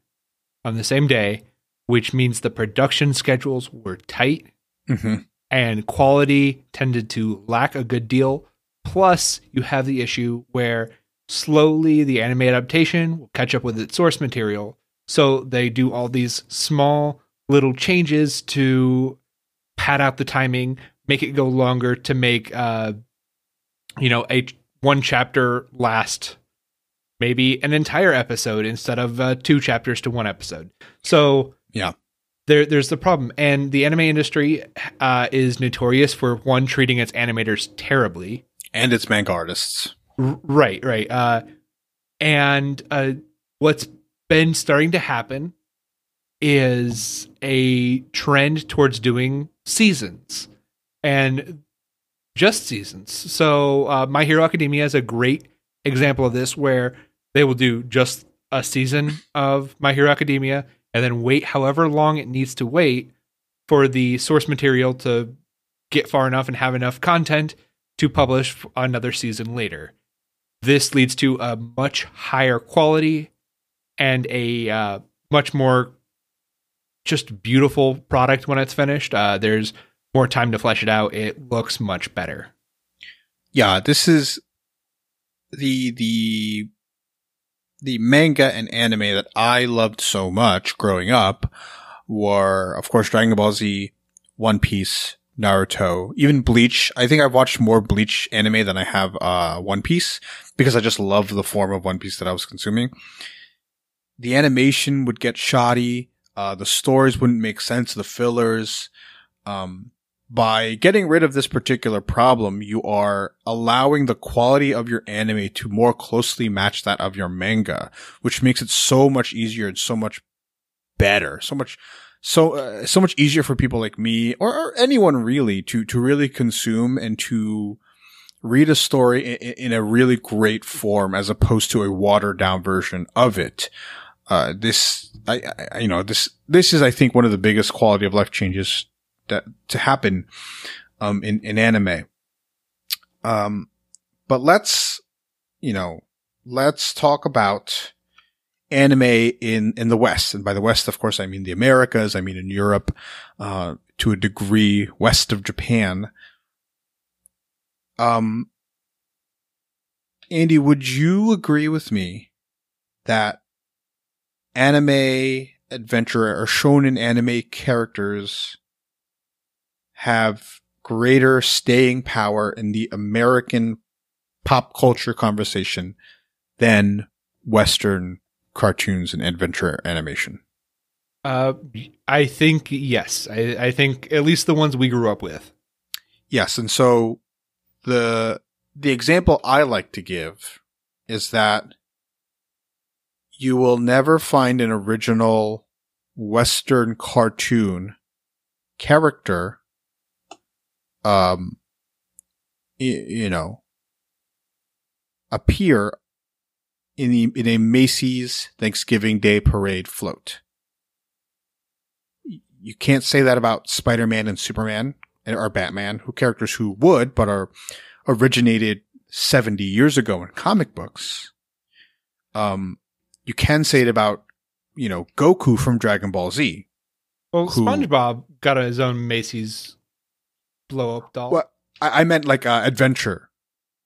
on the same day, which means the production schedules were tight Mm-hmm. and quality tended to lack a good deal. Plus, you have the issue where slowly the anime adaptation will catch up with its source material. So they do all these small little changes to pad out the timing, make it go longer to make uh you know a one chapter last maybe an entire episode instead of uh, two chapters to one episode. So Yeah. there there's the problem, and the anime industry uh, is notorious for one treating its animators terribly. And it's manga artists. Right, right. Uh, and uh, what's been starting to happen is a trend towards doing seasons and just seasons. So, uh, My Hero Academia is a great example of this, where they will do just a season of My Hero Academia and then wait however long it needs to wait for the source material to get far enough and have enough content to publish another season later. This leads to a much higher quality and a uh, much more just beautiful product when it's finished. Uh, there's more time to flesh it out. It looks much better. Yeah, this is the the the manga and anime that I loved so much growing up were, of course, Dragon Ball Z, One Piece, Naruto, even Bleach. I think I've watched more Bleach anime than I have uh, One Piece because I just love the form of One Piece that I was consuming. The animation would get shoddy. Uh, the stories wouldn't make sense. The fillers. Um, by getting rid of this particular problem, you are allowing the quality of your anime to more closely match that of your manga, which makes it so much easier and so much better, so much, so, uh, so much easier for people like me or, or anyone really to, to really consume and to read a story in, in a really great form as opposed to a watered down version of it. Uh, this, I, I, you know, this, this is, I think, one of the biggest quality of life changes that to happen um in in anime um but let's you know let's talk about anime in in the west. And by the west of course i mean the americas i mean in europe uh to a degree west of japan. Um andy would you agree with me that anime adventure or shonen anime characters have greater staying power in the American pop culture conversation than Western cartoons and adventure animation. Uh, I think yes. I, I think at least the ones we grew up with. Yes, and so the the example I like to give is that you will never find an original Western cartoon character um y- you know appear in the in a Macy's Thanksgiving Day parade float. You can't say that about Spider-Man and Superman and- or Batman, who characters who would but are originated 70 years ago in comic books. Um you can say it about, you know, Goku from Dragon Ball Z. Well, Who- SpongeBob got his own Macy's blow up doll. What I, I meant like uh, adventure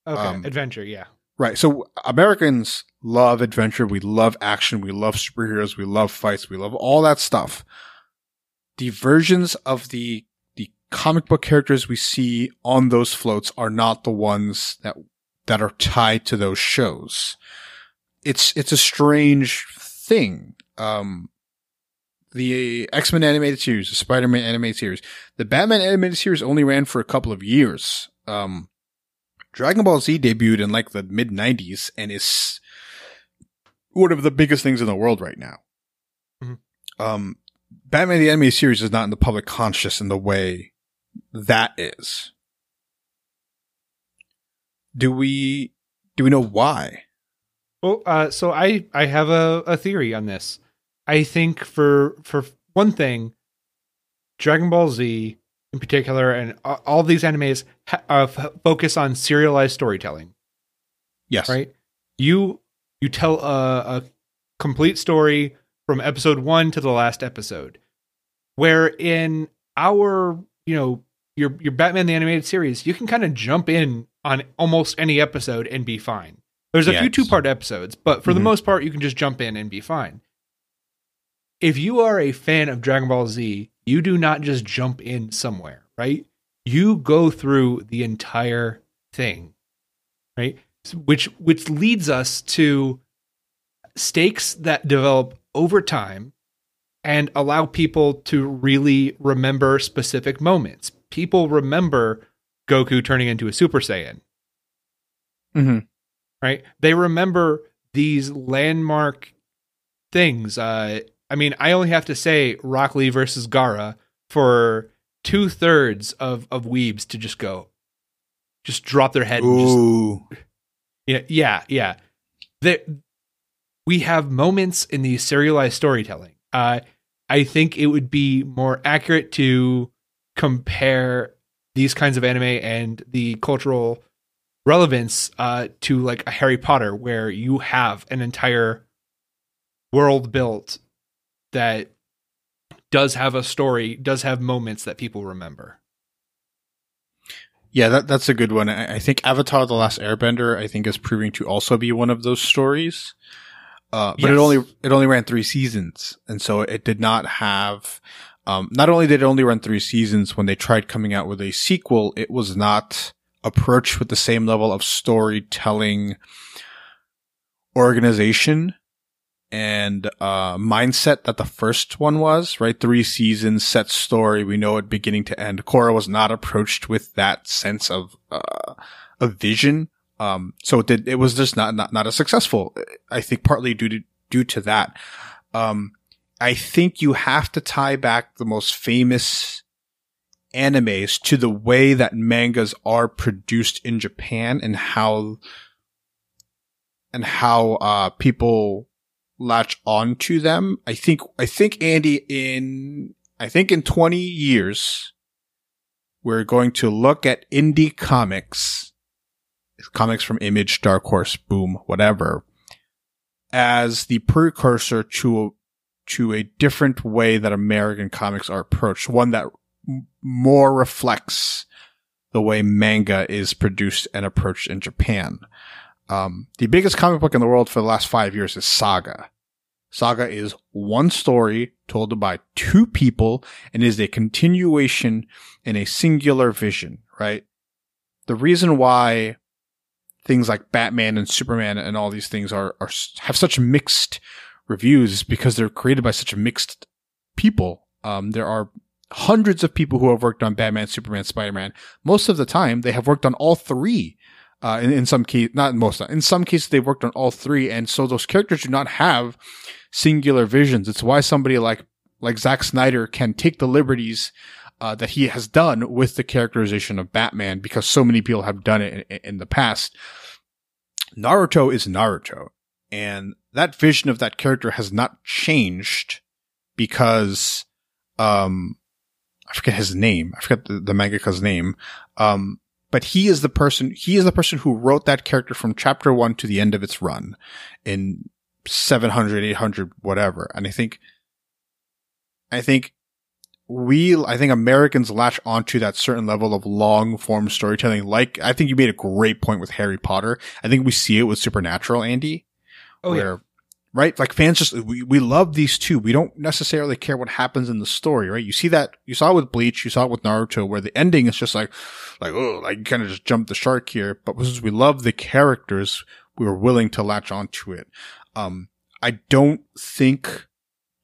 Okay, um, adventure. Yeah. Right. So Americans love adventure. We love action. We love superheroes. We love fights. We love all that stuff. The versions of the, the comic book characters we see on those floats are not the ones that, that are tied to those shows. It's, it's a strange thing. Um, the X-Men animated series, the Spider-Man animated series, the Batman animated series only ran for a couple of years. Um, Dragon Ball Z debuted in like the mid 90s and is one of the biggest things in the world right now. Mhm. Um, Batman the Animated Series is not in the public conscious in the way that is. Do we do we know why? Well, uh, so I I have a, a theory on this. I think for for one thing, Dragon Ball Z in particular, and all these animes ha- uh, f- focus on serialized storytelling. Yes. Right? You you tell a, a complete story from episode one to the last episode. Where in our you know your your Batman the animated series, you can kind of jump in on almost any episode and be fine. There's a few two part episodes, but for the Mhm. most part, you can just jump in and be fine. If you are a fan of Dragon Ball Z, you do not just jump in somewhere, right? You go through the entire thing, right? Which which leads us to stakes that develop over time and allow people to really remember specific moments. People remember Goku turning into a Super Saiyan Mm-hmm. right? They remember these landmark things. Uh, I mean, I only have to say Rock Lee versus Gaara for two thirds of of weebs to just go, just drop their head. And just, Ooh. yeah, yeah, yeah. That we have moments in the serialized storytelling. Uh, I think it would be more accurate to compare these kinds of anime and the cultural relevance uh, to like a Harry Potter, where you have an entire world built that does have a story, does have moments that people remember. Yeah, that that's a good one. I, I think Avatar: The Last Airbender, I think, is proving to also be one of those stories. Uh, but it only it only ran three seasons, and so it did not have. Um, not only did it only run three seasons, when they tried coming out with a sequel, it was not approached with the same level of storytelling, organization, and uh, mindset that the first one was. Right, three seasons, set story, we know it beginning to end. Korra was not approached with that sense of uh, a vision. Um, so it did. It was just not not not as successful. I think partly due to due to that. Um, I think you have to tie back the most famous animes to the way that mangas are produced in Japan and how and how uh, people latch onto them. I think I think Andy in I think in 20 years we're going to look at indie comics comics from Image, Dark Horse, Boom, whatever as the precursor to a, to a different way that American comics are approached, one that m- more reflects the way manga is produced and approached in Japan. Um, the biggest comic book in the world for the last five years is Saga. Saga is one story told by two people and is a continuation in a singular vision, right? The reason why things like Batman and Superman and all these things are, are have such mixed reviews is because they're created by such mixed people. Um, there are hundreds of people who have worked on Batman, Superman, Spider-Man. Most of the time, they have worked on all three. Uh, in, in some case, not in most, in some cases, they've worked on all three. And so those characters do not have singular visions. It's why somebody like, like Zack Snyder can take the liberties uh, that he has done with the characterization of Batman because so many people have done it in, in the past. Naruto is Naruto, and that vision of that character has not changed because, um, I forget his name. I forget the, the mangaka's name. Um, but he is the person, he is the person who wrote that character from chapter one to the end of its run in 700, 800, whatever. And I think, I think we, I think Americans latch onto that certain level of long form storytelling. Like, I think you made a great point with Harry Potter. I think we see it with Supernatural, Andy. Oh yeah, where, right? Like fans just, we, we love these two. We don't necessarily care what happens in the story, right? You see that, you saw it with Bleach, you saw it with Naruto, where the ending is just like, like, oh, like you kind of just jumped the shark here. But since we love the characters, we were willing to latch onto it. Um, I don't think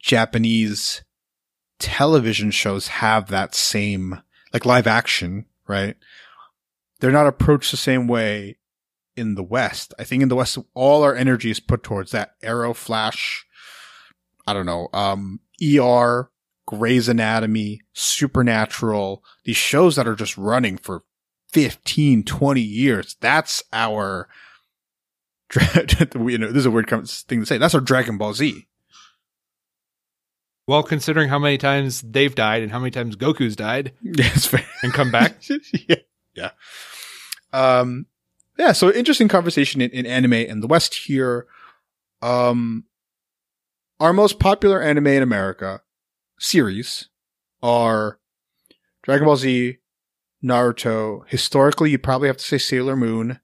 Japanese television shows have that same, like live action, right? They're not approached the same way in the West. I think in the West, all our energy is put towards that Arrow, Flash, I don't know, um, ER, Grey's Anatomy, Supernatural, these shows that are just running for 15, 20 years. That's our, you know, this is a weird thing to say. That's our Dragon Ball Z. Well, considering how many times they've died and how many times Goku's died Yeah, and come back, yeah. Yeah. Um, yeah. So interesting conversation in, in anime in the West here. Um, our most popular anime in America series are Dragon Ball Z, Naruto. Historically, you probably have to say Sailor Moon.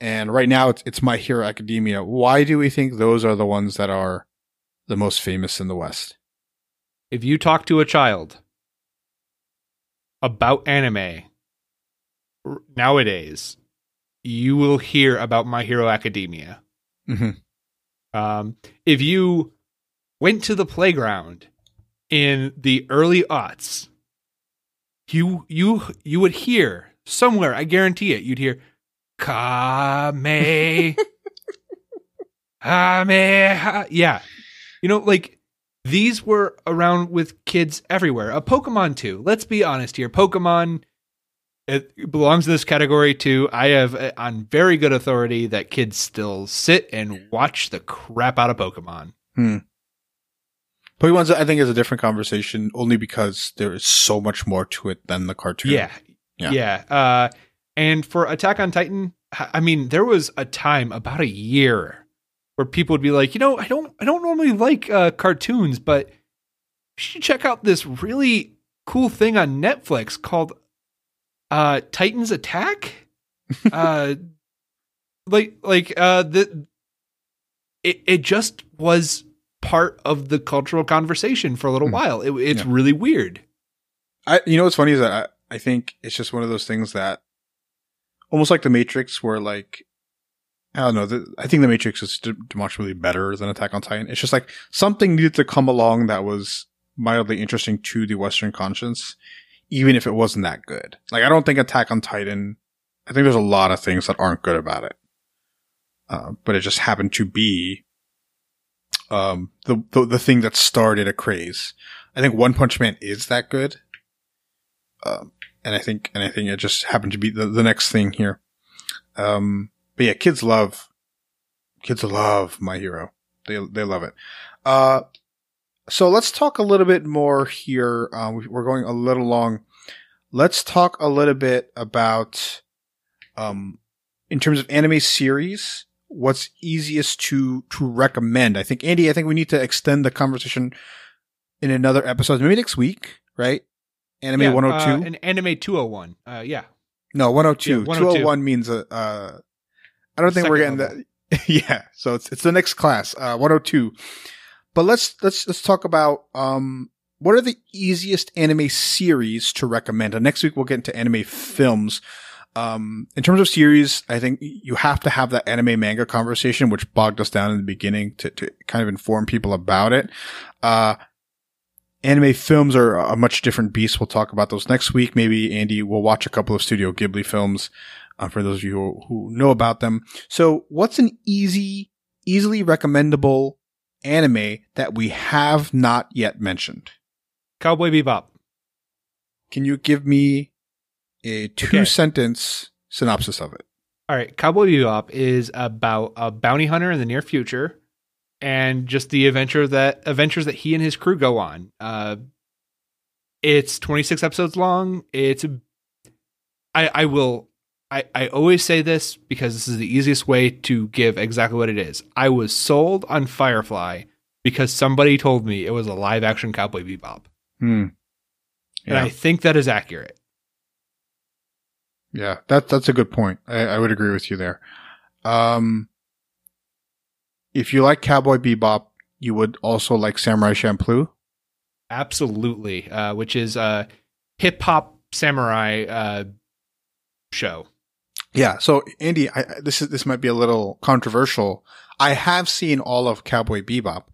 And right now it's, it's My Hero Academia. Why do we think those are the ones that are the most famous in the West? if you talk to a child about anime nowadays, you will hear about My Hero Academia. Mm-hmm. Um, if you went to the playground in the early aughts, you you you would hear somewhere. I guarantee it. You'd hear Kame, Kame. Yeah, you know, like these were around with kids everywhere. A Pokemon too. Let's be honest here. Pokemon it belongs in this category too. I have uh, on very good authority that kids still sit and watch the crap out of Pokemon. Pokemon's, I think, is a different conversation only because there is so much more to it than the cartoon. Yeah. Yeah. Yeah. Uh, and for Attack on Titan, I I mean, there was a time about a year where people would be like, you know, I don't, I don't normally like uh, cartoons, but you should check out this really cool thing on Netflix called uh, Titans Attack. uh, like, like uh, the it, it just was part of the cultural conversation for a little Hmm. while. It, it's Yeah. really weird. I, you know what's funny is that I, I think it's just one of those things that almost like the Matrix, where like I don't know. The, I think the Matrix is d- demonstrably better than Attack on Titan. It's just like something needed to come along that was mildly interesting to the Western conscience, even if it wasn't that good. Like I don't think Attack on Titan. I think there's a lot of things that aren't good about it, uh, but it just happened to be um, the, the the thing that started a craze. I think One Punch Man is that good. Um, and I think, and I think it just happened to be the, the next thing here. Um, but yeah, kids love, kids love My Hero. They, they love it. Uh, so let's talk a little bit more here. Uh, we- we're going a little long. Let's talk a little bit about, um, in terms of anime series, what's easiest to, to recommend. I think, Andy, I think we need to extend the conversation in another episode, maybe next week, right? Anime Yeah, 102. uh, an anime 201. Uh, yeah. No, 102. Yeah, 102. 201 means a, uh, I don't think we're getting Second that. yeah. So it's, it's the next class, uh, 102. But let's, let's, let's talk about, um, what are the easiest anime series to recommend? And next week we'll get into anime films. Um, in terms of series, I think you have to have that anime manga conversation, which bogged us down in the beginning to, to kind of inform people about it. Uh, anime films are a much different beast. We'll talk about those next week. Maybe Andy will watch a couple of Studio Ghibli films uh, for those of you who, who know about them. So, what's an easy, easily recommendable anime that we have not yet mentioned? Cowboy Bebop. Can you give me a two sentence synopsis of it? All right. Cowboy Bebop is about a bounty hunter in the near future and just the adventure that adventures that he and his crew go on. Uh, it's 26 episodes long. It's I I will I, I always say this because this is the easiest way to give exactly what it is. I was sold on Firefly because somebody told me it was a live action Cowboy Bebop. Hmm. And I think that is accurate. Yeah, that that's a good point. I, I would agree with you there. Um, if you like Cowboy Bebop, you would also like Samurai Champloo. Absolutely. Uh, which is a hip hop samurai uh, show. Yeah. So Andy, I, this is this might be a little controversial. I have seen all of Cowboy Bebop,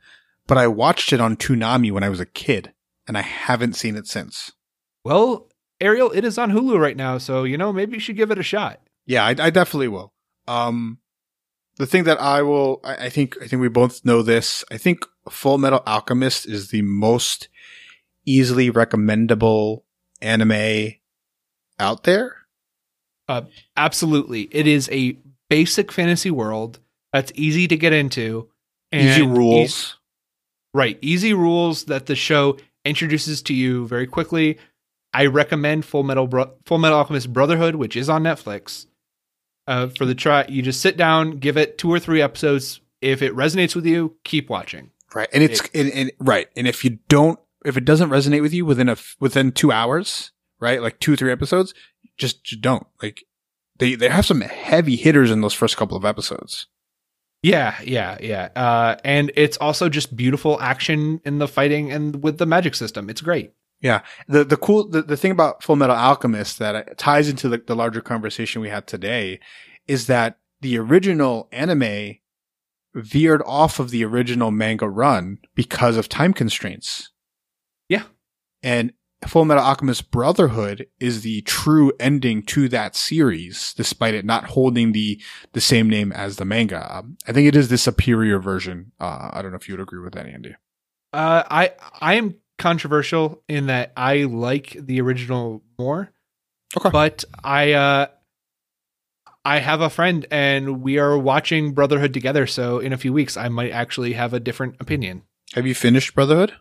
but I watched it on Toonami when I was a kid, and I haven't seen it since. Well, Ariel, it is on Hulu right now, so you know maybe you should give it a shot. Yeah, I, I definitely will. Um, the thing that I will, I, I think, I think we both know this. I think Full Metal Alchemist is the most easily recommendable anime out there. Absolutely. It is a basic fantasy world that's easy to get into. Easy rules. e- right. Easy rules that the show introduces to you very quickly. I recommend Full Metal Bro- Full Metal Alchemist Brotherhood, which is on Netflix. Uh, for the try, you just sit down, give it two or three episodes. If it resonates with you, keep watching. Right. And it's, and, and, right. And if you don't, if it doesn't resonate with you within a within two hours, right? Like two, or three episodes, just, just don't. Like, they, they have some heavy hitters in those first couple of episodes. Yeah, yeah, yeah. Uh, and it's also just beautiful action in the fighting and with the magic system. It's great. Yeah. The, the cool, the, the thing about Full Metal Alchemist that ties into the, the larger conversation we had today is that the original anime veered off of the original manga run because of time constraints. Yeah. And Full Metal Alchemist Brotherhood is the true ending to that series, despite it not holding the the same name as the manga. Um, I think it is the superior version. Uh, I don't know if you would agree with that, Andy. Uh, I I am controversial in that I like the original more. Okay. But I uh I have a friend and we are watching Brotherhood together, so in a few weeks I might actually have a different opinion. Have you finished Brotherhood?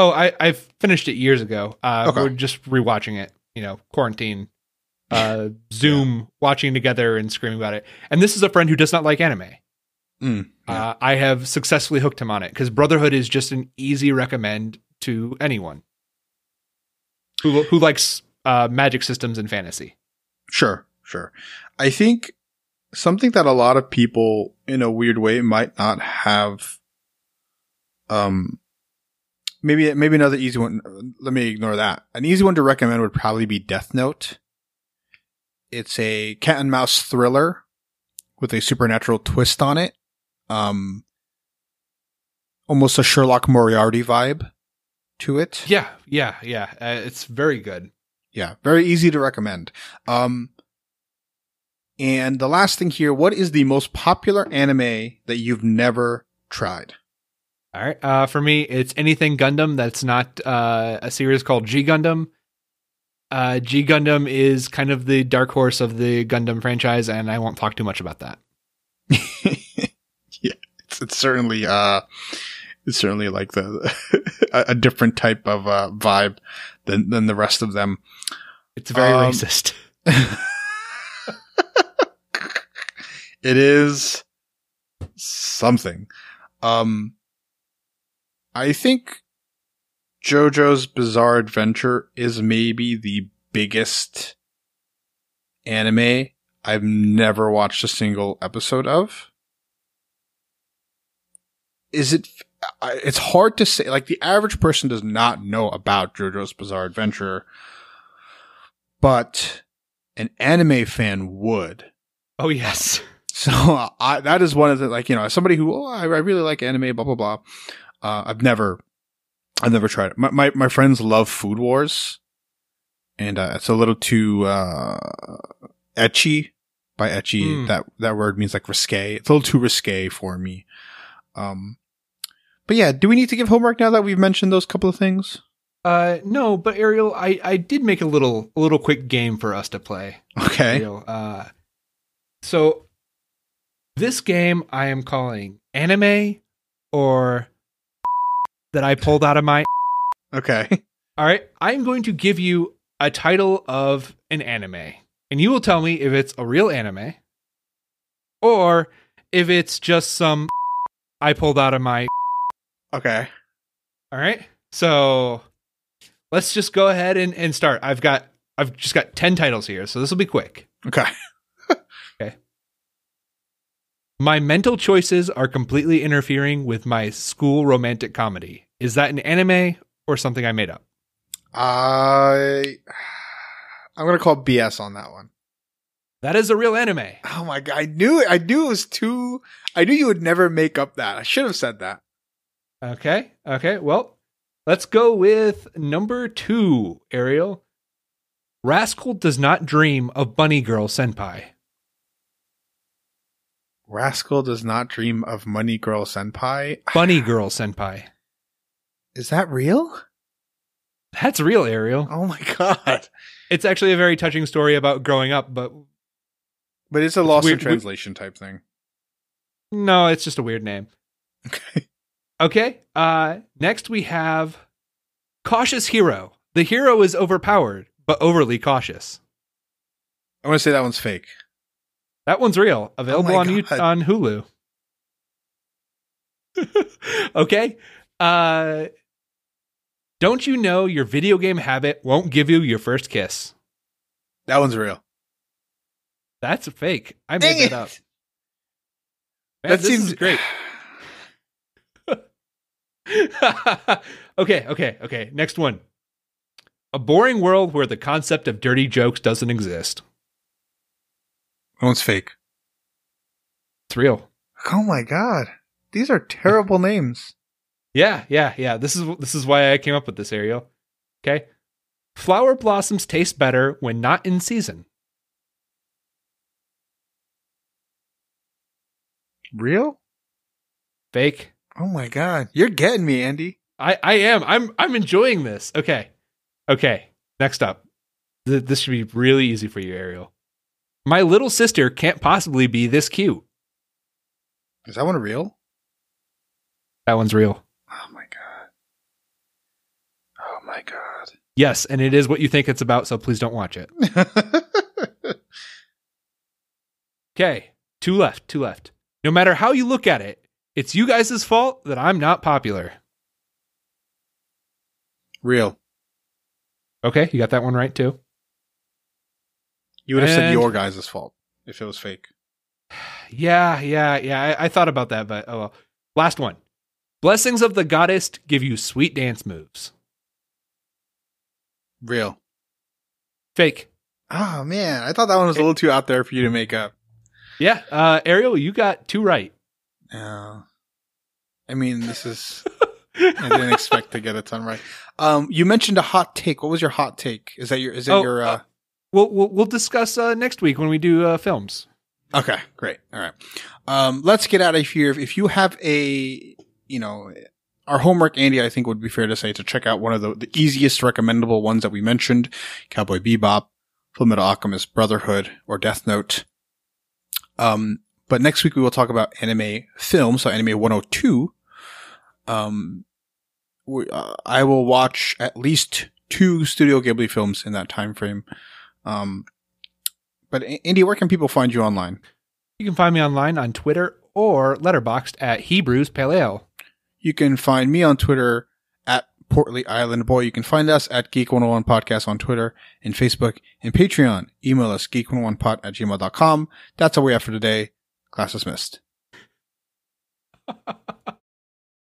Oh, I I finished it years ago. Uh Okay. we're just rewatching it, you know, quarantine uh Zoom watching together and screaming about it. And this is a friend who does not like anime. Mm, yeah. Uh, I have successfully hooked him on it because Brotherhood is just an easy recommend to anyone who who likes uh, magic systems and fantasy. Sure, sure. I think something that a lot of people in a weird way might not have um maybe maybe another easy one let me ignore that. An easy one to recommend would probably be Death Note. It's a cat and mouse thriller with a supernatural twist on it. Um almost a Sherlock Moriarty vibe to it. Yeah, yeah, yeah. Uh, it's very good. Yeah, very easy to recommend. Um, and the last thing here, what is the most popular anime that you've never tried? All right. Uh, for me, it's anything Gundam that's not uh, a series called G Gundam. Uh, G Gundam is kind of the dark horse of the Gundam franchise, and I won't talk too much about that. yeah, it's, it's certainly uh, it's certainly like the a, different type of uh, vibe than than the rest of them. It's very Um, racist. it is something. Um, I think JoJo's Bizarre Adventure is maybe the biggest anime I've never watched a single episode of. Is it? It's hard to say. Like the average person does not know about JoJo's Bizarre Adventure, but an anime fan would. Oh yes. So uh, I, that is one of the like you know as somebody who oh, I, I really like anime blah blah blah. Uh, I've never I've never tried it. My my, my friends love Food Wars, and uh, it's a little too uh, ecchi. By ecchi, Mm. that that word means like risque. It's a little too risque for me. Um, but yeah, do we need to give homework now that we've mentioned those couple of things? Uh, no, but Ariel, I, I did make a little a little quick game for us to play. Okay. Ariel. Uh, so this game I am calling anime or that I pulled out of my. Okay. All right, I'm going to give you a title of an anime, and you will tell me if it's a real anime or if it's just some I pulled out of my. Okay. All right. So let's just go ahead and, and start. I've got I've just got 10 titles here, so this will be quick. Okay. My mental choices are completely interfering with my school romantic comedy. Is that an anime or something I made up? I I'm gonna call BS on that one. That is a real anime. Oh my god! I knew it. I knew it was too. I knew you would never make up that. I should have said that. Okay. Okay. Well, let's go with number 2, Ariel. Rascal does not dream of Bunny Girl Senpai. Rascal does not dream of Money Girl Senpai. Bunny Girl Senpai. Is that real? That's real, Ariel. Oh my god! It's actually a very touching story about growing up, but But it's a lost in weird- we- translation type thing. no, it's just a weird name. Okay. Okay. Uh next we have Cautious Hero. The hero is overpowered, but overly cautious. I want to say that one's fake. That one's real. Available Oh on you on Hulu. okay. Uh Don't you know your video game habit won't give you your first kiss? That one's real. That's a fake. I Dang made it! that up. Man, that seems great. okay, okay, okay. Next one. A boring world where the concept of dirty jokes doesn't exist. That one's fake. It's real. Oh my god! These are terrible names. Yeah, yeah, yeah. This is this is why I came up with this, Ariel. Okay. Flower blossoms taste better when not in season. Real? Fake. Oh my god! You're getting me, Andy. I I am. I'm I'm enjoying this. Okay. Okay. Next up. Th- this should be really easy for you, Ariel. My little sister can't possibly be this cute. Is that one real? That one's real. Oh my god! Oh my god! Yes, and it is what you think it's about, so please don't watch it. Okay, two left, two left. No matter how you look at it, it's you guys' fault that I'm not popular. real. Okay, you got that one right too. You would have said your guys' fault if it was fake. Yeah, yeah, yeah. I, I thought about that, but oh well. Last one. Blessings of the goddess give you sweet dance moves. Real. Fake. Oh man, I thought that one was a little too out there for you to make up. Yeah, uh, Ariel, you got two right. Yeah. I mean, this is. I didn't expect to get a ton right. Um, you mentioned a hot take. What was your hot take? Is that your? Is it Oh, your? Uh, uh, We'll we'll, we'll discuss uh, next week when we do uh, films. okay, great. All right. Um, let's get out of here. If you have a, you know, our homework, Andy, I think would be fair to say to check out one of the, the easiest recommendable ones that we mentioned: Cowboy Bebop, Fullmetal Alchemist Brotherhood, or Death Note. Um, but next week we will talk about anime film, so Anime 102. Um, we, uh, I will watch at least two Studio Ghibli films in that time frame. Um, but Andy, where can people find you online? You can find me online on Twitter or Letterboxd at Hebrews Pale Ale. You can find me on Twitter at Portly Island Boy. You can find us at Geek101 Podcast on Twitter and Facebook and Patreon. Email us geek101pod at gmail.com. That's all we have for today. Class dismissed.